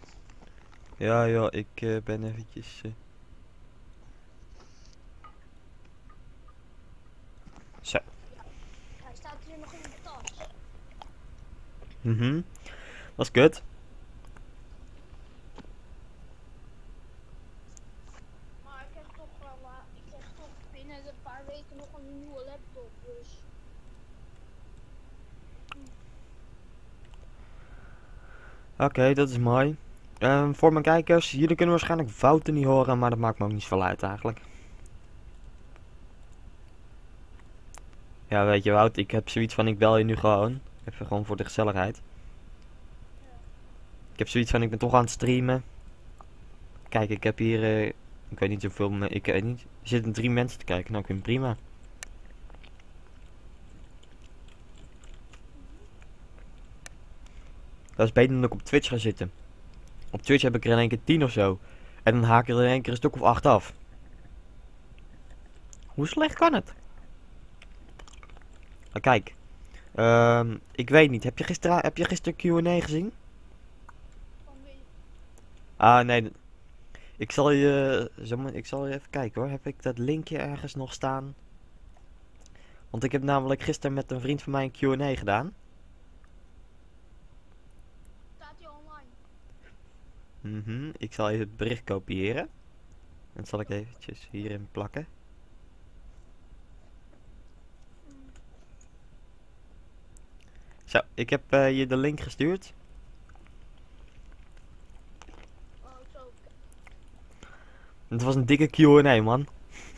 Ja, joh, ik uh, ben eventjes... Uh... Zo. Hij staat hier nog in de tas. Mhm. Kut. Maar ik heb toch wel, ik krijg toch binnen een paar weken nog een nieuwe laptop, dus. Oké, okay, dat is mooi. Um, voor mijn kijkers, jullie kunnen waarschijnlijk fouten niet horen, maar dat maakt me ook niet zoveel uit eigenlijk. Ja, weet je Wout, ik heb zoiets van ik bel je nu gewoon. Even gewoon voor de gezelligheid. Ik heb zoiets van, ik ben toch aan het streamen. Kijk, ik heb hier, eh, ik weet niet hoeveel, me- ik weet niet. Er zitten drie mensen te kijken, nou ik vind prima. Dat is beter dan ik op Twitch ga zitten. Op Twitch heb ik er in één keer tien of zo. En dan haak ik er in één keer een stuk of acht af. Hoe slecht kan het? Maar kijk. Ehm, ik weet niet. Heb je gisteren, heb je gisteren Q&A gezien? Van wie? Ah, nee. Ik zal je, ik zal je even kijken hoor. Heb ik dat linkje ergens nog staan? Want ik heb namelijk gisteren met een vriend van mij een Q&A gedaan. Staat hij online? Mhm, ik zal even het bericht kopiëren. Dat zal ik eventjes hierin plakken. Mm. Zo, ik heb eh, je de link gestuurd. Oh, zo. Het was een dikke Q&A, man.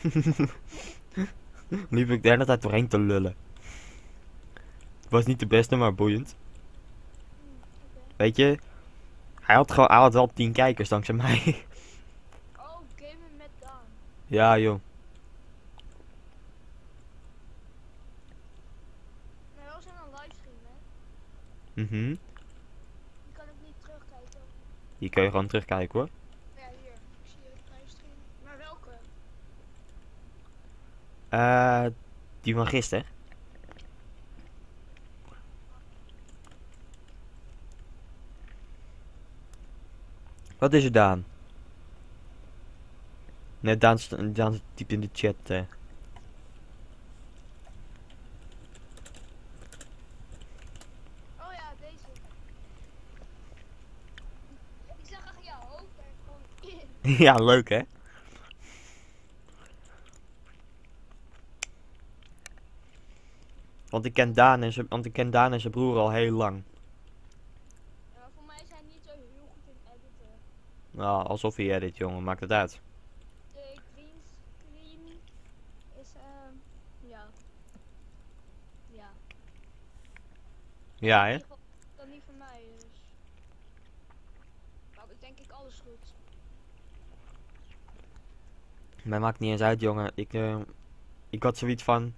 Liep ik de hele tijd doorheen te lullen. Het was niet de beste, maar boeiend. Weet je, hij had gewoon, hij had wel 10 kijkers dankzij mij. Oh, gamen met Daan. ja, joh. Maar wel zijn een livestream, hè? Mhm. Die kan ik niet terugkijken. Hier kun je gewoon terugkijken hoor. Ja, hier. Ik zie het livestream. Maar welke? Eh, die van gisteren. Wat is er, Daan? Nee, Daan, Daan typt in de chat. eh. Oh ja, deze. Ik zag echt jouw hoofd er gewoon in. ja, leuk hè? Want ik ken Daan en zijn, want ik ken Daan en zijn broer al heel lang. Ja, maar voor mij zijn niet zo heel goed in editen. Nou, alsof hij edit, jongen, maakt het uit. De green screen is, ehm, ja. Ja. Ja, In hè? dan niet van mij, dus. Nou, ik denk ik alles goed. Mij maakt niet eens uit, jongen. Ik, eh, ik had zoiets van.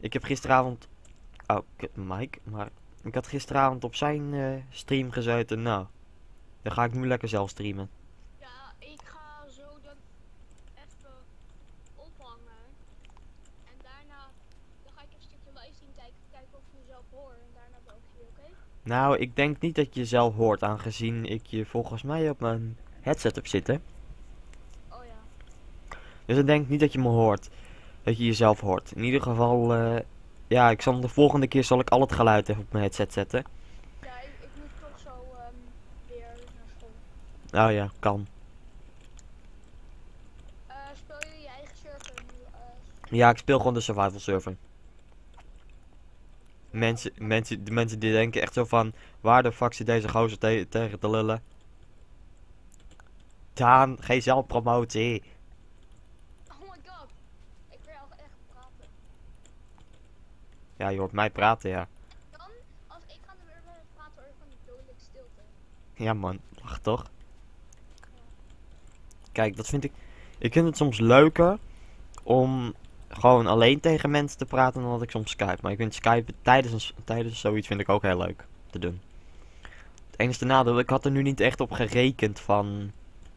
Ik heb gisteravond. Oh, kut, Mike. Maar ik had gisteravond op zijn eh, stream gezeten. Nou, dan ga ik nu lekker zelf streamen. Ja, ik ga zo dan even ophangen. En daarna dan ga ik een stukje livestream kijken, kijken of ik mezelf hoor. En daarna bel ik je, oké? Nou, ik denk niet dat je zelf hoort, aangezien ik je volgens mij op mijn headset heb zitten. Dus ik denk niet dat je me hoort. Dat je jezelf hoort. In ieder geval, eh, ja, ik zal de volgende keer zal ik al het geluid even op mijn headset zetten. Ja, ik, ik moet toch zo ehm, weer naar school. Oh ja, kan. Eh, speel je je eigen server nu? eh, Ja, ik speel gewoon de survival server. Mensen, mensen, de mensen die denken echt zo van, waar de fuck zit deze gozer te- tegen te lullen? Daan, geen zelfpromotie. Oh my god. Ik wil jou echt praten. Ja, je hoort mij praten, ja. Dan, als ik ga praten over van die dodelijke stilte. Ja man, lach toch? Kijk, dat vind ik... Ik vind het soms leuker om gewoon alleen tegen mensen te praten dan dat ik soms Skype. Maar ik vind Skype tijdens, tijdens zoiets vind ik ook heel leuk te doen. Het enige nadeel, ik had er nu niet echt op gerekend van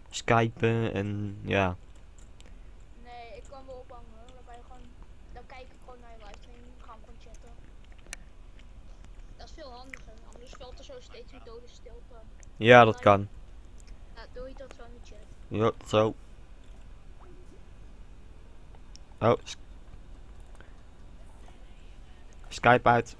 Skypen en ja. Nee, ik kan wel ophangen. hoor. Dan, kan je gewoon, dan kijk ik gewoon naar je livestream. Dan gaan we gewoon chatten. Dat is veel handiger. Anders valt er zo steeds een dode stilte. Ja, dat kan. Ja, doe je dat zo in de chat. Ja, zo. Oh, Skype uit.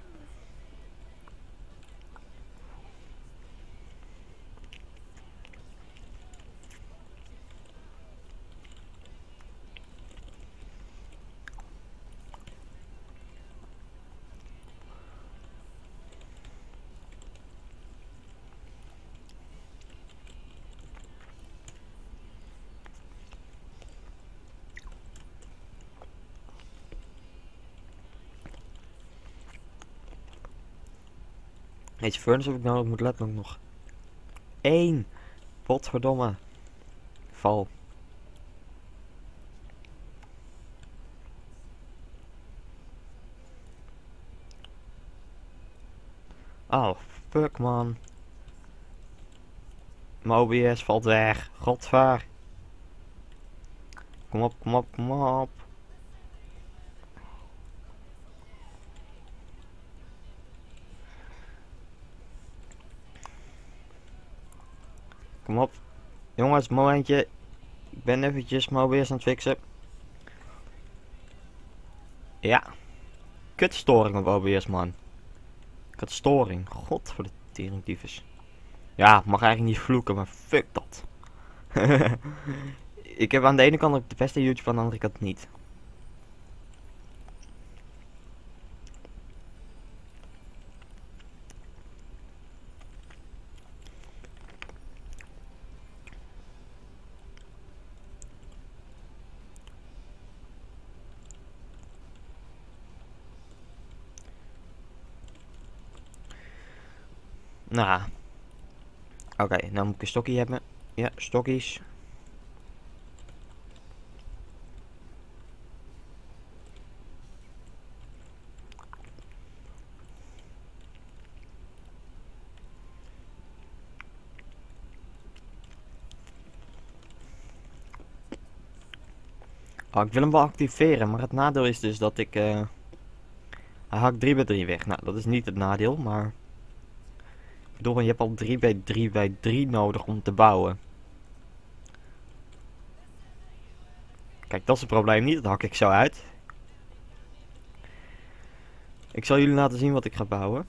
Deze furnace heb ik nou, ik moet letterlijk nog één. Potverdomme. Val. Oh, fuck man. OBS valt weg. Godvaar. Kom op, kom op, kom op. Kom op. Jongens, momentje. Ik ben eventjes OBS aan het fixen. Ja. Kutstoring op OBS, man. Had storing. God voor de. Ja, mag eigenlijk niet vloeken, maar fuck dat. ik heb aan de ene kant de beste YouTube, aan de andere kant niet. Nou. Oké, nou moet ik een stokje hebben. Ja, stokjes. Oh, ik wil hem wel activeren, maar het nadeel is dus dat ik... eh hij hakt 3 bij 3 weg. Nou, dat is niet het nadeel, maar... Bedoel, je hebt al 3 bij 3 bij 3 nodig om te bouwen. Kijk, dat is het probleem niet. Dat hak ik zo uit. Ik zal jullie laten zien wat ik ga bouwen.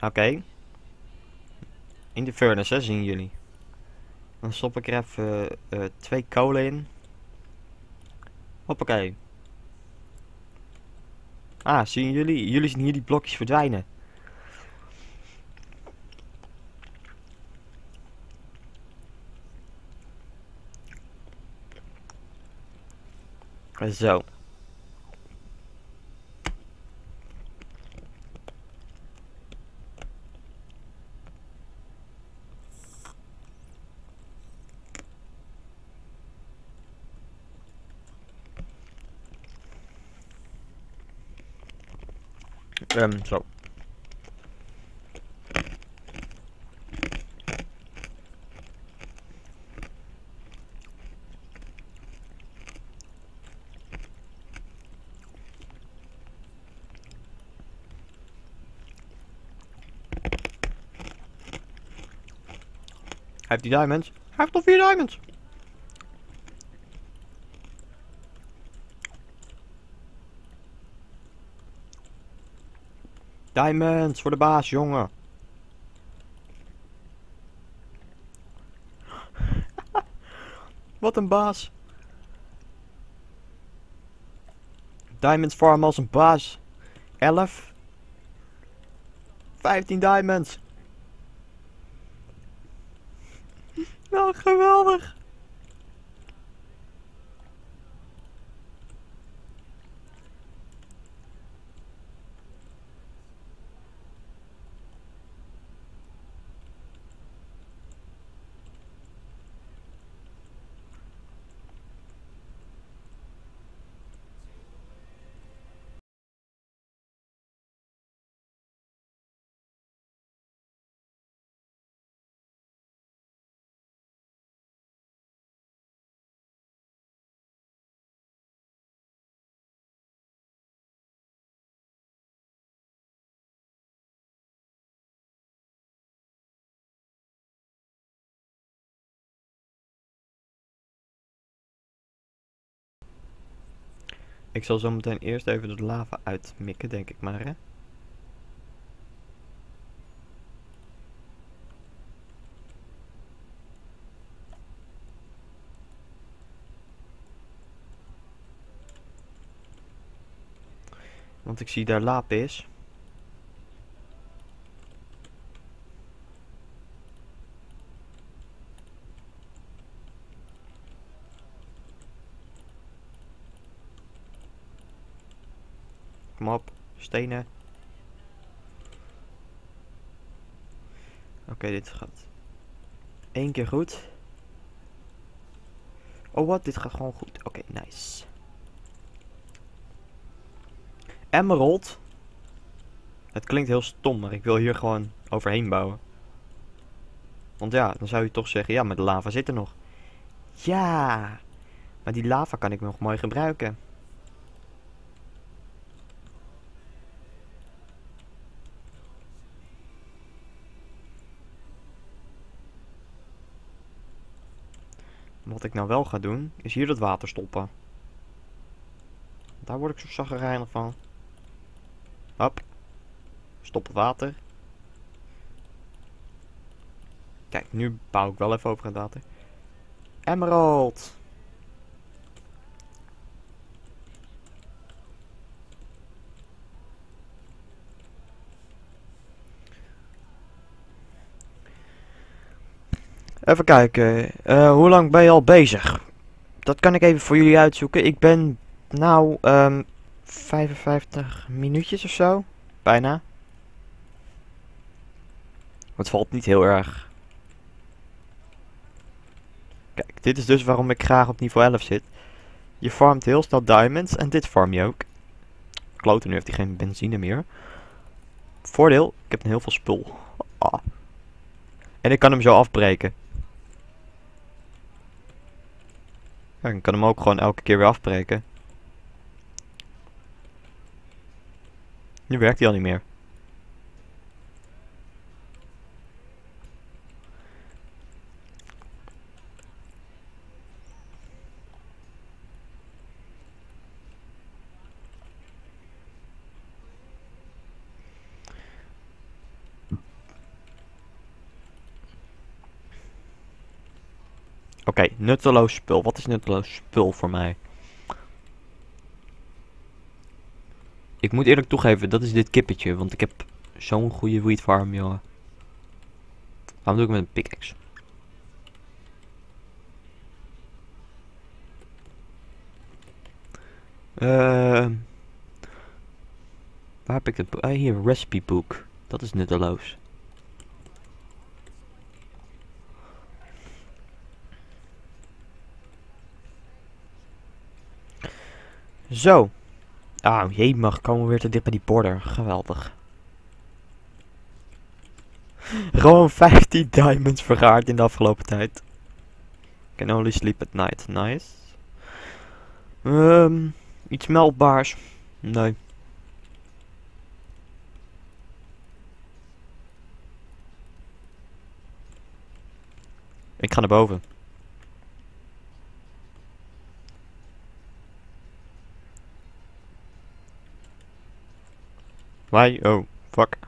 Oké. In de furnace, hè, zien jullie. Dan stop ik er even eh, twee kolen in. Hoppakee. Ah, zien jullie? Jullie zien hier die blokjes verdwijnen. Zo. Ehm, zo. Hij heeft die diamonds. Hij heeft al vier diamonds. Diamonds voor de baas, jongen. Wat een baas. Diamonds farm als een baas. 11. 15 diamonds. Nou, geweldig. Ik zal zo meteen eerst even de lava uitmikken, denk ik maar, hè? Want ik zie daar lapis. Stenen. Oké, dit gaat één keer goed. Oh wat, dit gaat gewoon goed. Oké, nice. Emerald. Het klinkt heel stom, maar ik wil hier gewoon overheen bouwen. Want ja, dan zou je toch zeggen, ja, maar de lava zit er nog. Ja, maar die lava kan ik nog mooi gebruiken. Wat ik nou wel ga doen, is hier het water stoppen. Daar word ik zo zaggerijnig van. Hop. Stop het water. Kijk, nu bouw ik wel even over het water. Emerald! Even kijken. eh, hoe lang ben je al bezig? Dat kan ik even voor jullie uitzoeken. Ik ben nou ehm 55 minuutjes of zo. Bijna. Het valt niet heel erg. Kijk, dit is dus waarom ik graag op niveau 11 zit. Je farmt heel snel diamonds en dit farm je ook. Kloten, nu heeft hij geen benzine meer. Voordeel, ik heb heel veel spul. Ah. En ik kan hem zo afbreken. Ik kan hem ook gewoon elke keer weer afbreken. Nu werkt hij al niet meer. Oké, nutteloos spul. Wat is nutteloos spul voor mij? Ik moet eerlijk toegeven, dat is dit kippetje. Want ik heb zo'n goede wheat farm, jongen. Waarom doe ik met een pickaxe? Ehm waar heb ik het? Ah, hier, recipe book. Dat is nutteloos. Zo. Ah, jee mag komen we weer te dicht bij die border. Geweldig. Gewoon 15 diamonds vergaard in de afgelopen tijd. Can only sleep at night. Nice. Ehm, iets meldbaars. Nee. Ik ga naar boven. Why? Oh, fuck.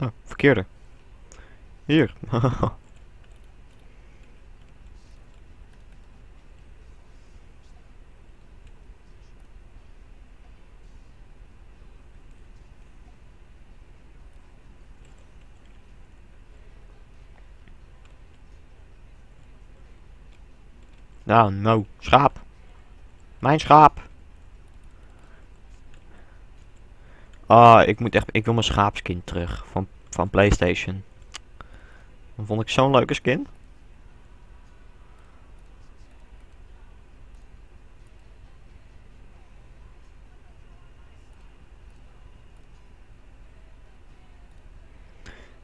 Oh, verkeerde. Hier. Nou, no. Schaap. Mijn schaap. Ah, ik moet echt... Ik wil mijn schaapskin terug. Van, van Playstation. Dan vond ik zo'n leuke skin.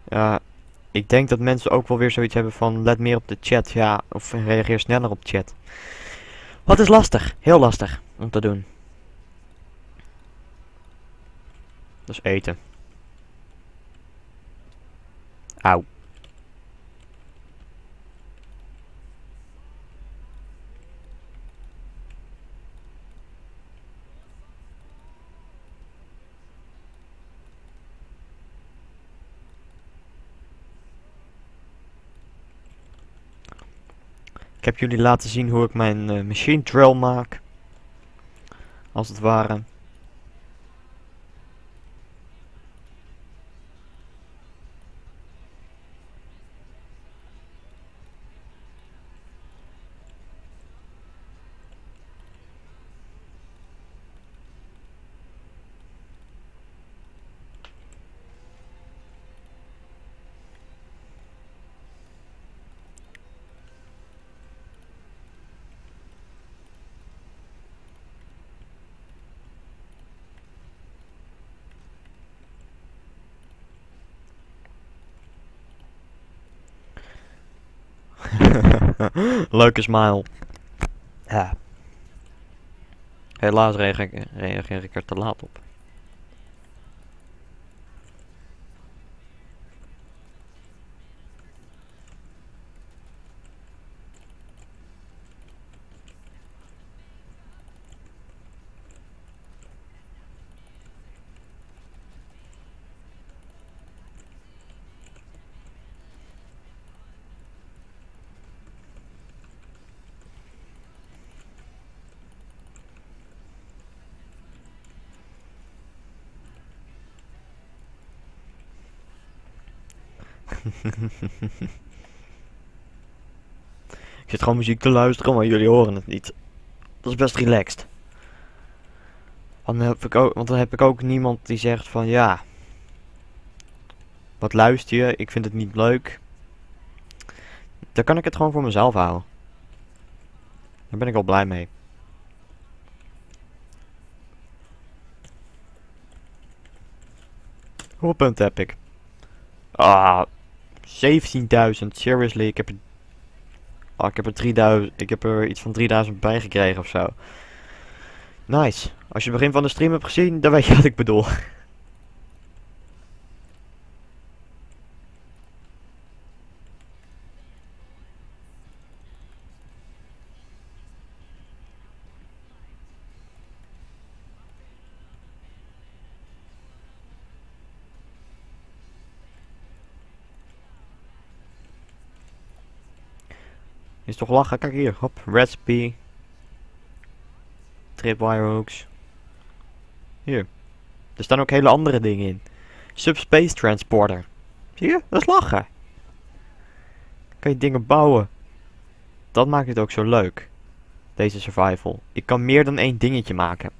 Ja, ik denk dat mensen ook wel weer zoiets hebben van let meer op de chat, ja, of reageer sneller op chat. Wat is lastig, heel lastig om te doen. Dat is eten. Auw. Ik heb jullie laten zien hoe ik mijn eh, machine drill maak. Als het ware. Leuke smile. Helaas reageer ik er te laat op. ik zit gewoon muziek te luisteren, maar jullie horen het niet. Dat is best relaxed. Want dan heb ik ook, want dan heb ik ook niemand die zegt van ja. Wat luister je? Ik vind het niet leuk. Dan kan ik het gewoon voor mezelf houden. Daar ben ik wel blij mee. Hoeveel punten heb ik? Ah, 17.000. Seriously, ik heb er... Ah, ik heb er 3000... Ik heb er iets van 3000 bij gekregen of zo. Nice. Als je het begin van de stream hebt gezien, dan weet je wat ik bedoel. toch lachen? Kijk hier. Hop. Recipe. Tripwire hooks. Hier. Er staan ook hele andere dingen in. Subspace transporter. Zie je? Dat is lachen. Kan je dingen bouwen. Dat maakt het ook zo leuk. Deze survival. Ik kan meer dan één dingetje maken.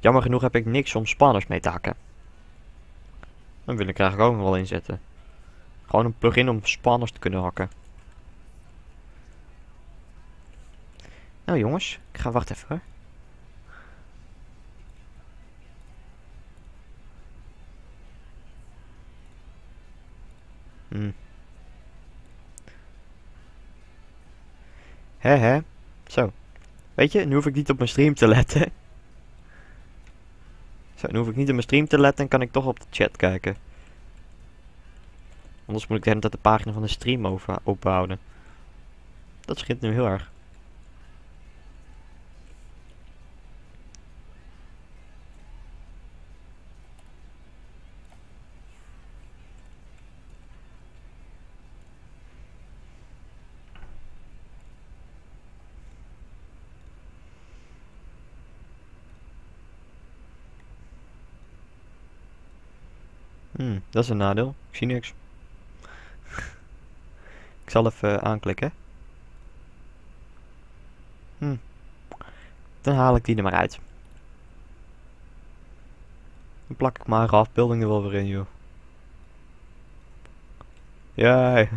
Jammer genoeg heb ik niks om spanners mee te hakken. Dan wil ik eigenlijk ook nog wel inzetten. Gewoon een plugin om spanners te kunnen hakken. Nou jongens, ik ga wachten even hoor. Hmm. Hè. Zo. Weet je, nu hoef ik niet op mijn stream te letten. Zo, nu hoef ik niet op mijn stream te letten en kan ik toch op de chat kijken. Anders moet ik de hele de pagina van de stream over, openhouden. Dat schiet nu heel erg. Hmm, dat is een nadeel. Ik zie niks. ik zal even aanklikken. Hmm. Dan haal ik die er maar uit. Dan plak ik maar afbeeldingen wel weer in, joh. Jai.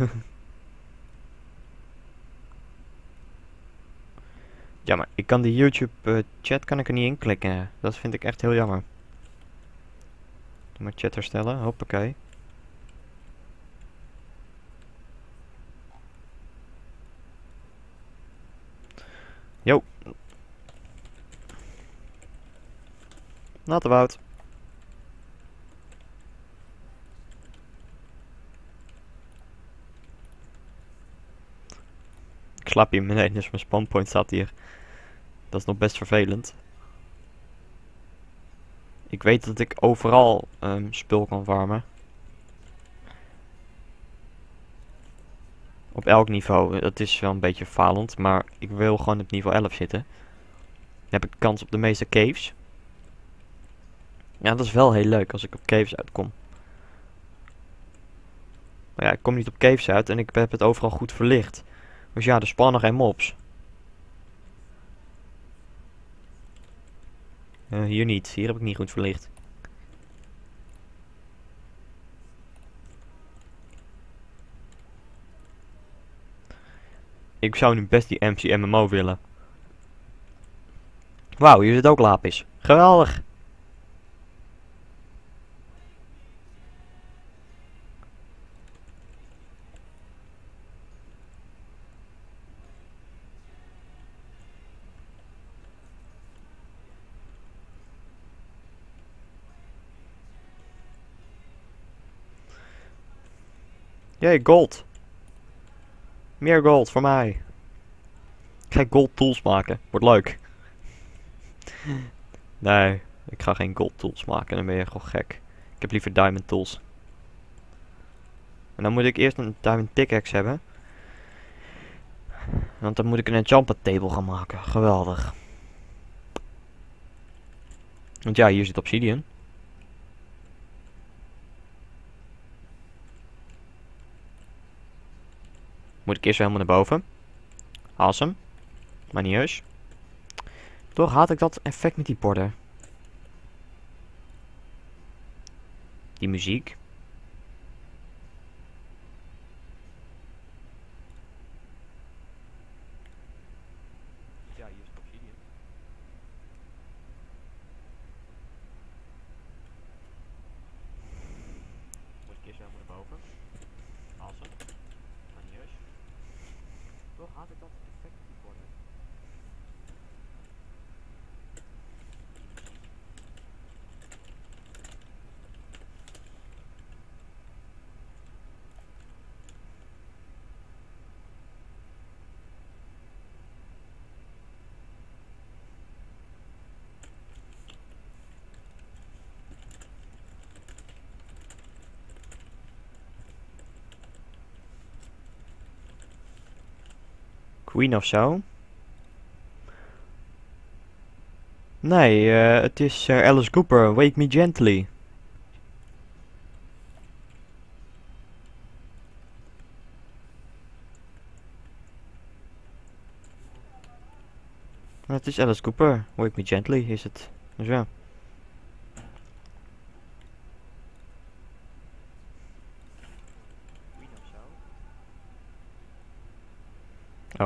Jammer, ik kan die YouTube uh, chat kan ik er niet in klikken. Dat vind ik echt heel jammer. Doe maar chat herstellen, hoppakee. Jo. Not about. Ik slaap hier beneden, dus mijn spawnpoint staat hier. Dat is nog best vervelend. Ik weet dat ik overal um, spul kan farmen. Op elk niveau. Dat is wel een beetje falend, maar ik wil gewoon op niveau 11 zitten. Dan heb ik kans op de meeste caves. Ja, dat is wel heel leuk als ik op caves uitkom. Maar ja, ik kom niet op caves uit en ik heb het overal goed verlicht. Dus ja, er spannen geen mobs. Eh, hier niet. Hier heb ik niet goed verlicht. Ik zou nu best die MC MMO willen. Wauw, hier zit ook lapis. Geweldig. Jee, gold. Meer gold voor mij. Ik ga gold tools maken. Wordt leuk. Nee, ik ga geen gold tools maken. Dan ben je gewoon gek. Ik heb liever diamond tools. En dan moet ik eerst een diamond pickaxe hebben. Want dan moet ik een enchantment table gaan maken. Geweldig. Want ja, hier zit obsidian. Moet ik eerst weer helemaal naar boven. Awesome. Maar niet. Toch haat ik dat effect met die borden. Die muziek. Ja, hier is obsidian. Moet ik eerst weer helemaal naar boven. Awesome. Maar niet heus. Toch haat ik dat effect met die borden. Of. Nee, eh, het is eh, Alice Cooper, Wake Me Gently. Het is Alice Cooper, Wake Me Gently is het. Dus ja.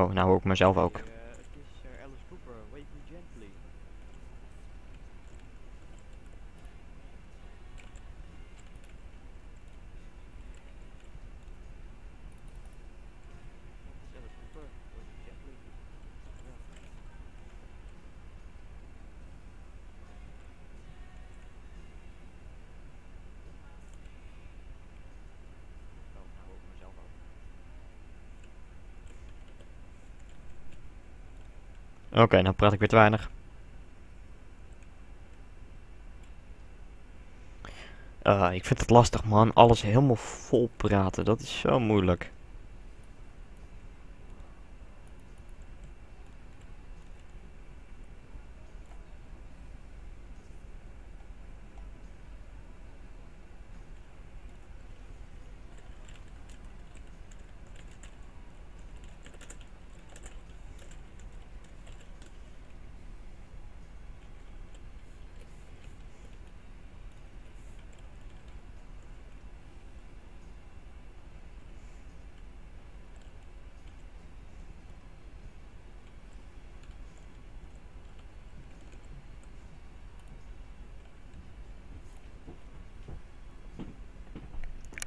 Oh, nou hoor ik mezelf ook. het is Alice Cooper, Wake Me Gently. Oh, nou hoor ik mezelf ook. Oké, nou praat ik weer te weinig. Ah, ik vind het lastig man, alles helemaal vol praten, dat is zo moeilijk.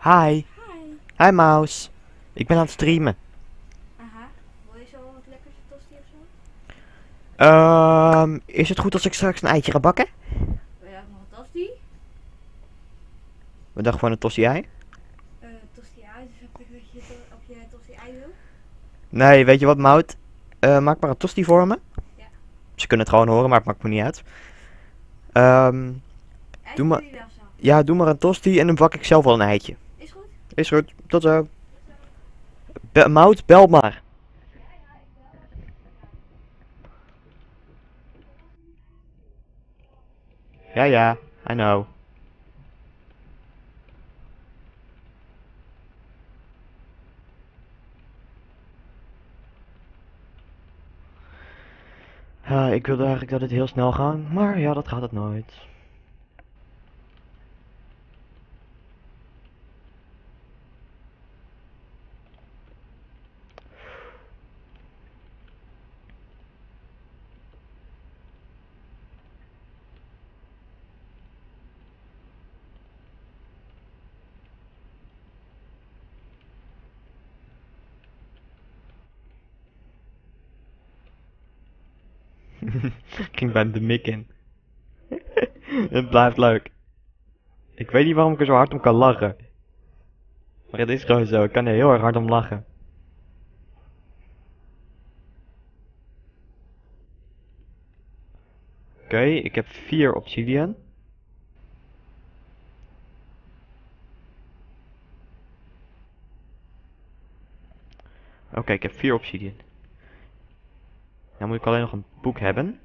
Hi, Hi. hi Maus. Ik ben aan het streamen. Aha. Wil je zo wat lekkers tosti of zo? Ehm, is het goed als ik straks een eitje ga bakken? Wil je ook nog een tosti? We dachten gewoon een tosti ei. Eh, tosti ei, dus heb ik dat je op je tosti ei wil? Nee, weet je wat Mout? Eh, maak maar een tosti voor me. Ja. Ze kunnen het gewoon horen, maar het maakt me niet uit. Ehm, Doe maar- ja, doe maar een tosti en dan bak ik zelf wel een eitje. Is goed? Tot zo. Be Mout, bel maar. Ja, ja, I know. Ah, ik wilde eigenlijk dat het heel snel ging, maar ja, dat gaat het nooit. Ging bij de mik in. het blijft leuk. Ik weet niet waarom ik er zo hard om kan lachen. Maar het is gewoon zo, ik kan er heel erg hard om lachen. Oké, ik heb vier obsidian. Oké, ik heb vier obsidian. Dan moet ik alleen nog een boek hebben.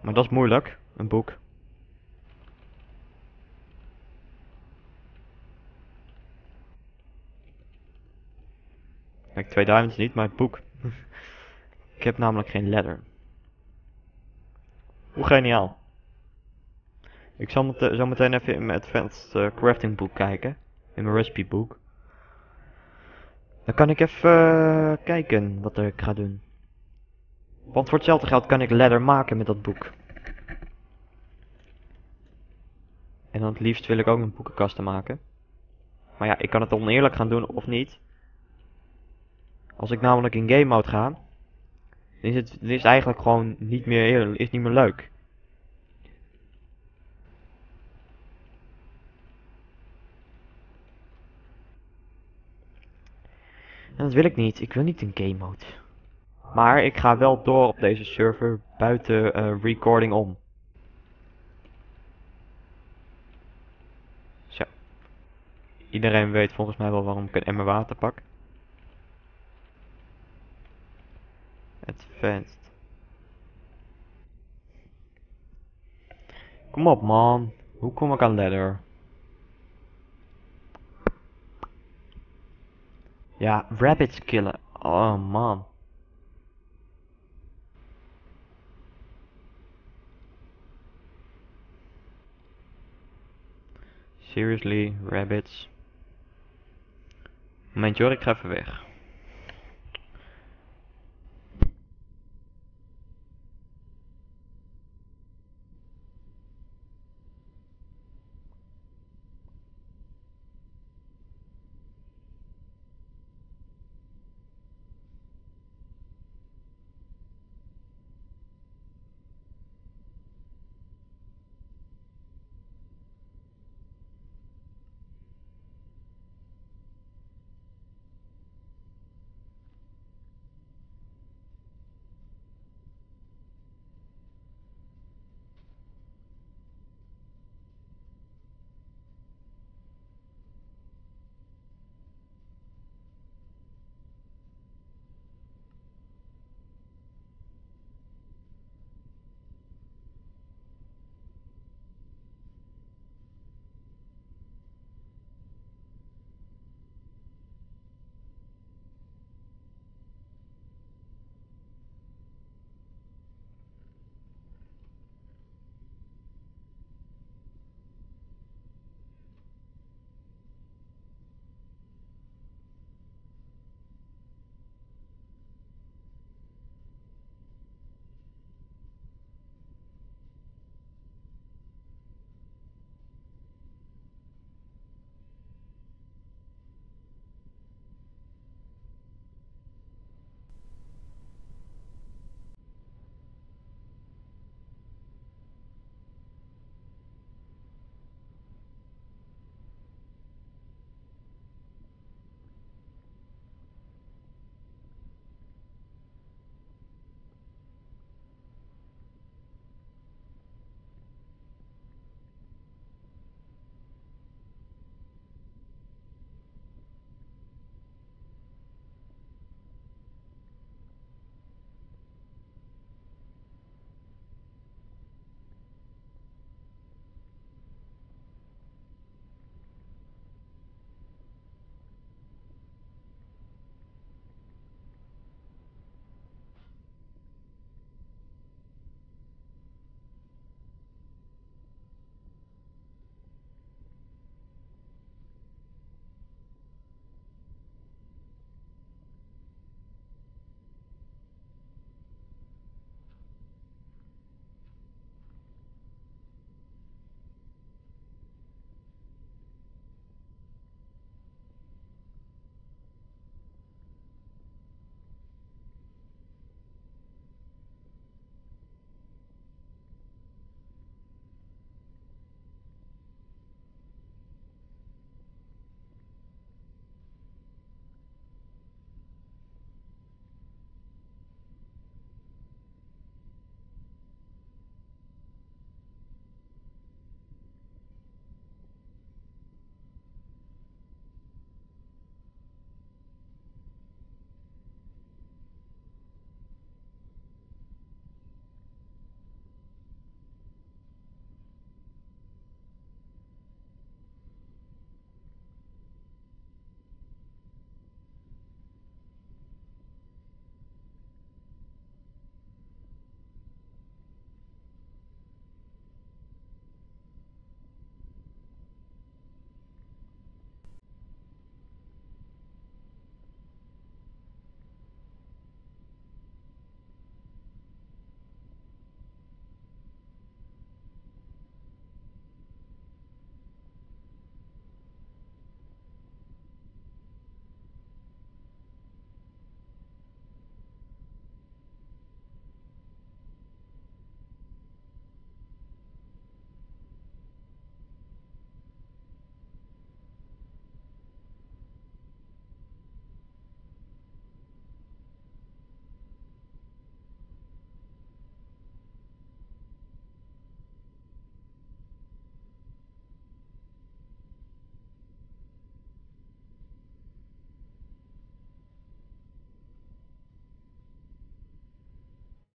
Maar dat is moeilijk, een boek. Kijk, twee diamonds niet, maar het boek. ik heb namelijk geen letter. Hoe geniaal. Ik zal mete zo meteen even in mijn advanced uh, crafting boek kijken. In mijn recipe boek. Dan kan ik even uh, kijken wat ik ga doen. Want voor hetzelfde geld kan ik ladder maken met dat boek. En dan het liefst wil ik ook een boekenkasten maken. Maar ja, ik kan het oneerlijk gaan doen of niet. Als ik namelijk in game mode ga, dan is het, is eigenlijk gewoon niet meer, is niet meer leuk. En dat wil ik niet. Ik wil niet in game mode. Maar ik ga wel door op deze server buiten uh, recording om. Zo. Iedereen weet volgens mij wel waarom ik een emmer water pak. Advanced. Kom op man. Hoe kom ik aan ladder? Ja, rabbits killen. Oh man. Seriously, rabbits. Momentje hoor, ik ga even weg.